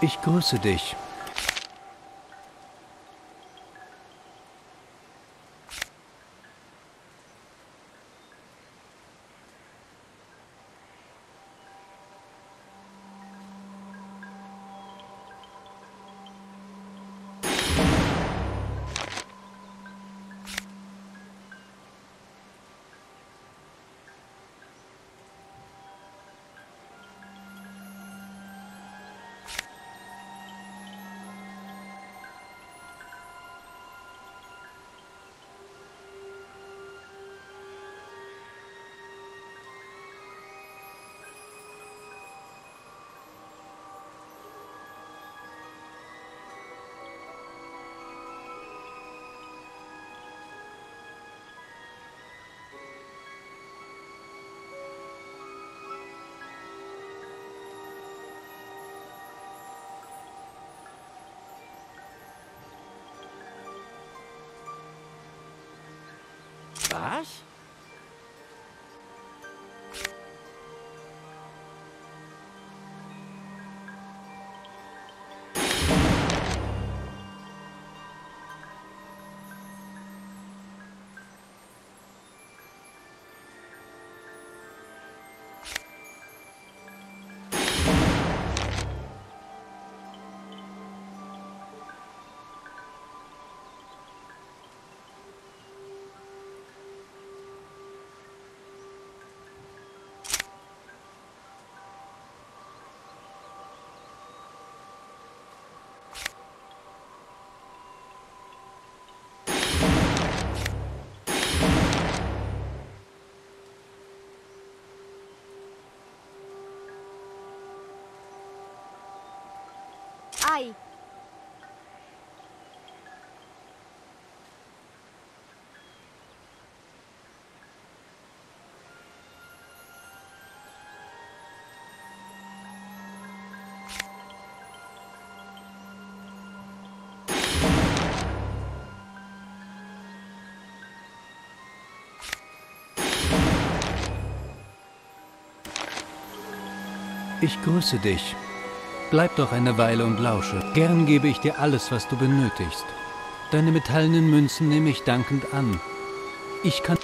Ich grüße dich. Was? Ei. Ich grüße dich. Bleib doch eine Weile und lausche. Gern gebe ich dir alles, was du benötigst. Deine metallenen Münzen nehme ich dankend an. Ich kann...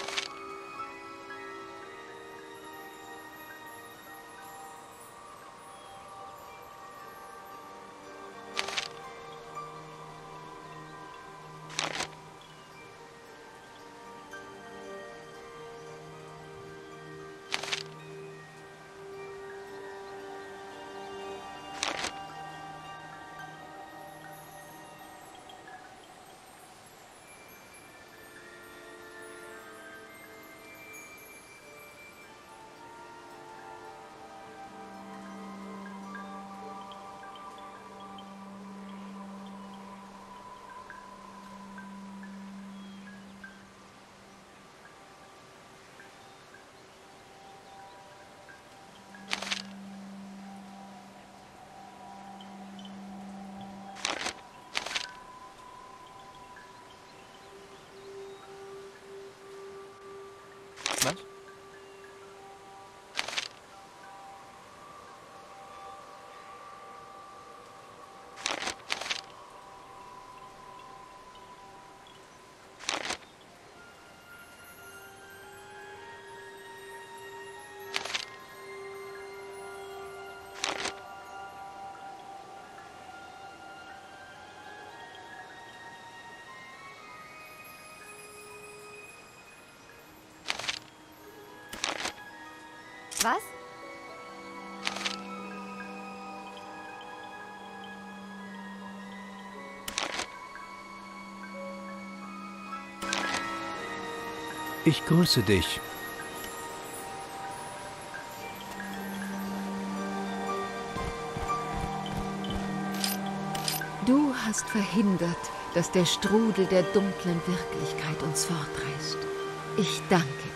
Was? Ich grüße dich. Du hast verhindert, dass der Strudel der dunklen Wirklichkeit uns fortreißt. Ich danke dir.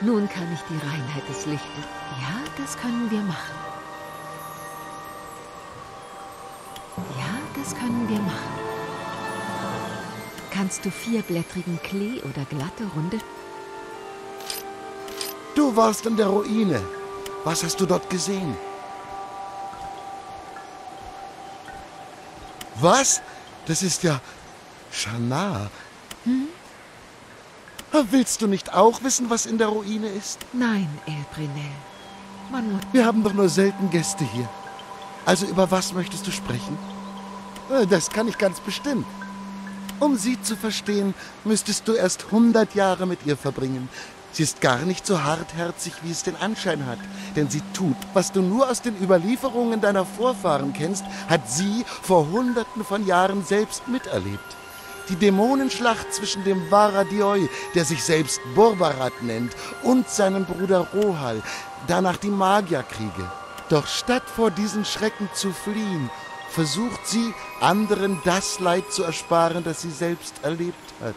Nun kann ich die Reinheit des Lichtes. Ja, das können wir machen. Ja, das können wir machen. Kannst du vierblättrigen Klee oder glatte, runde... Du warst in der Ruine. Was hast du dort gesehen? Was? Das ist ja Shana. Willst du nicht auch wissen, was in der Ruine ist? Nein, El Brunel. Man muss... Wir haben doch nur selten Gäste hier. Also über was möchtest du sprechen? Äh, Das kann ich ganz bestimmt. Um sie zu verstehen, müsstest du erst hundert Jahre mit ihr verbringen. Sie ist gar nicht so hartherzig, wie es den Anschein hat. Denn sie tut, was du nur aus den Überlieferungen deiner Vorfahren kennst, hat sie vor hunderten von Jahren selbst miterlebt. Die Dämonenschlacht zwischen dem Varadioi, der sich selbst Borbarat nennt, und seinem Bruder Rohal, danach die Magierkriege. Doch statt vor diesen Schrecken zu fliehen, versucht sie, anderen das Leid zu ersparen, das sie selbst erlebt hat.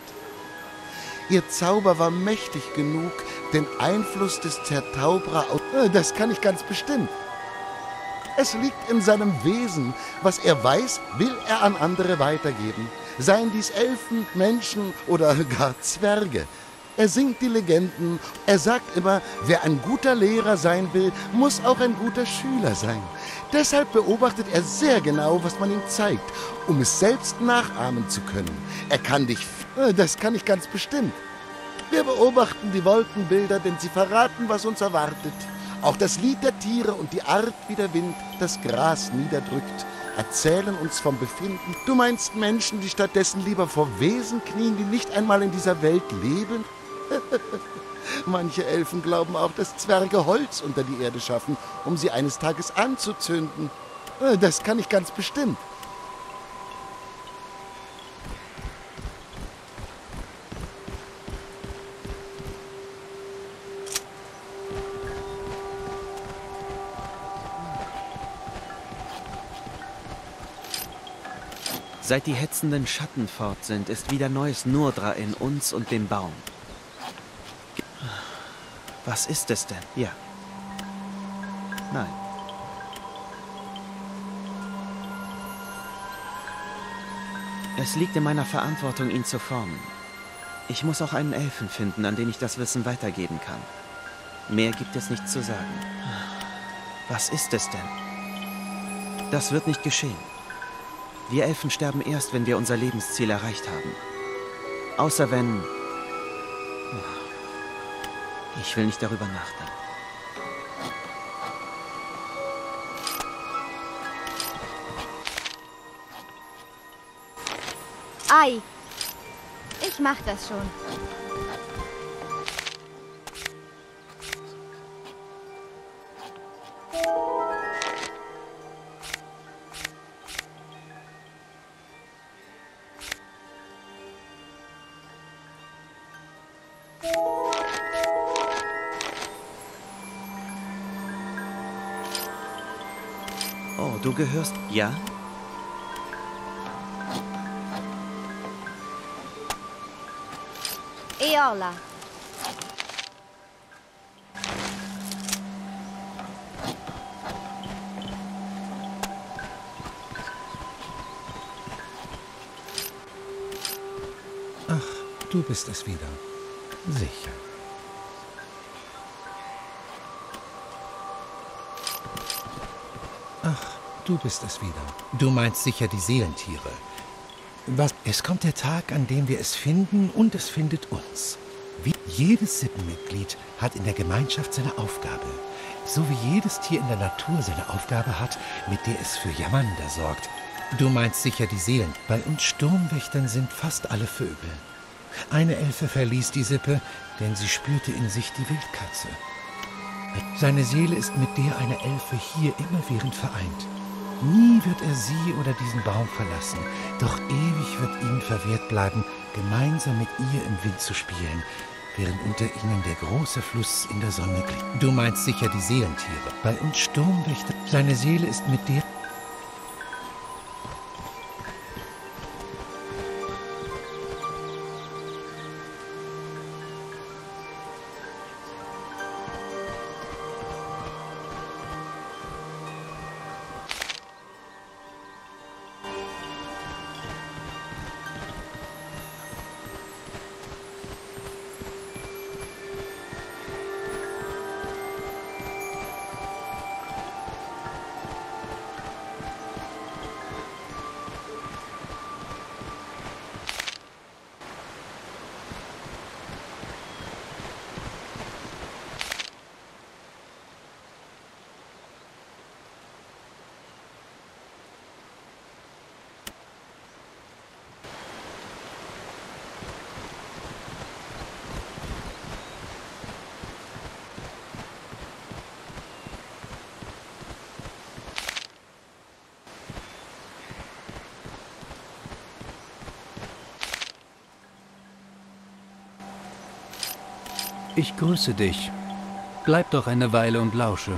Ihr Zauber war mächtig genug, den Einfluss des Zertaubra aus... Äh, Das kann ich ganz bestimmt. Es liegt in seinem Wesen. Was er weiß, will er an andere weitergeben. Seien dies Elfen, Menschen oder gar Zwerge. Er singt die Legenden. Er sagt immer, wer ein guter Lehrer sein will, muss auch ein guter Schüler sein. Deshalb beobachtet er sehr genau, was man ihm zeigt, um es selbst nachahmen zu können. Er kann dich... Äh, das kann ich ganz bestimmt. Wir beobachten die Wolkenbilder, denn sie verraten, was uns erwartet. Auch das Lied der Tiere und die Art, wie der Wind das Gras niederdrückt, erzählen uns vom Befinden. Du meinst Menschen, die stattdessen lieber vor Wesen knien, die nicht einmal in dieser Welt leben? Manche Elfen glauben auch, dass Zwerge Holz unter die Erde schaffen, um sie eines Tages anzuzünden. Äh, das kann ich ganz bestimmt. Seit die hetzenden Schatten fort sind, ist wieder neues Nurdra in uns und dem Baum. Was ist es denn? Ja. Nein. Es liegt in meiner Verantwortung, ihn zu formen. Ich muss auch einen Elfen finden, an den ich das Wissen weitergeben kann. Mehr gibt es nicht zu sagen. Was ist es denn? Das wird nicht geschehen. Wir Elfen sterben erst, wenn wir unser Lebensziel erreicht haben. Außer wenn ich will nicht darüber nachdenken. Ei, ich mach das schon. Du gehörst... Ja? Eola. Ach, du bist es wieder. Sicher. Du bist es wieder. Du meinst sicher die Seelentiere. Was? Es kommt der Tag, an dem wir es finden und es findet uns. Wie jedes Sippenmitglied hat in der Gemeinschaft seine Aufgabe. So wie jedes Tier in der Natur seine Aufgabe hat, mit der es für Yamanda sorgt. Du meinst sicher die Seelen. Bei uns Sturmwächtern sind fast alle Vögel. Eine Elfe verließ die Sippe, denn sie spürte in sich die Wildkatze. Seine Seele ist mit der einer Elfe hier immerwährend vereint. Nie wird er sie oder diesen Baum verlassen, doch ewig wird ihm verwehrt bleiben, gemeinsam mit ihr im Wind zu spielen, während unter ihnen der große Fluss in der Sonne glitt. Du meinst sicher die Seelentiere. Bei uns Sturmwächter. Seine Seele ist mit der Ich grüße dich. Bleib doch eine Weile und lausche.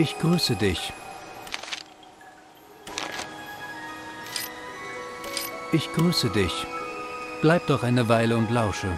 Ich grüße dich. Ich grüße dich. Bleib doch eine Weile und lausche.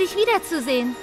Dich wiederzusehen.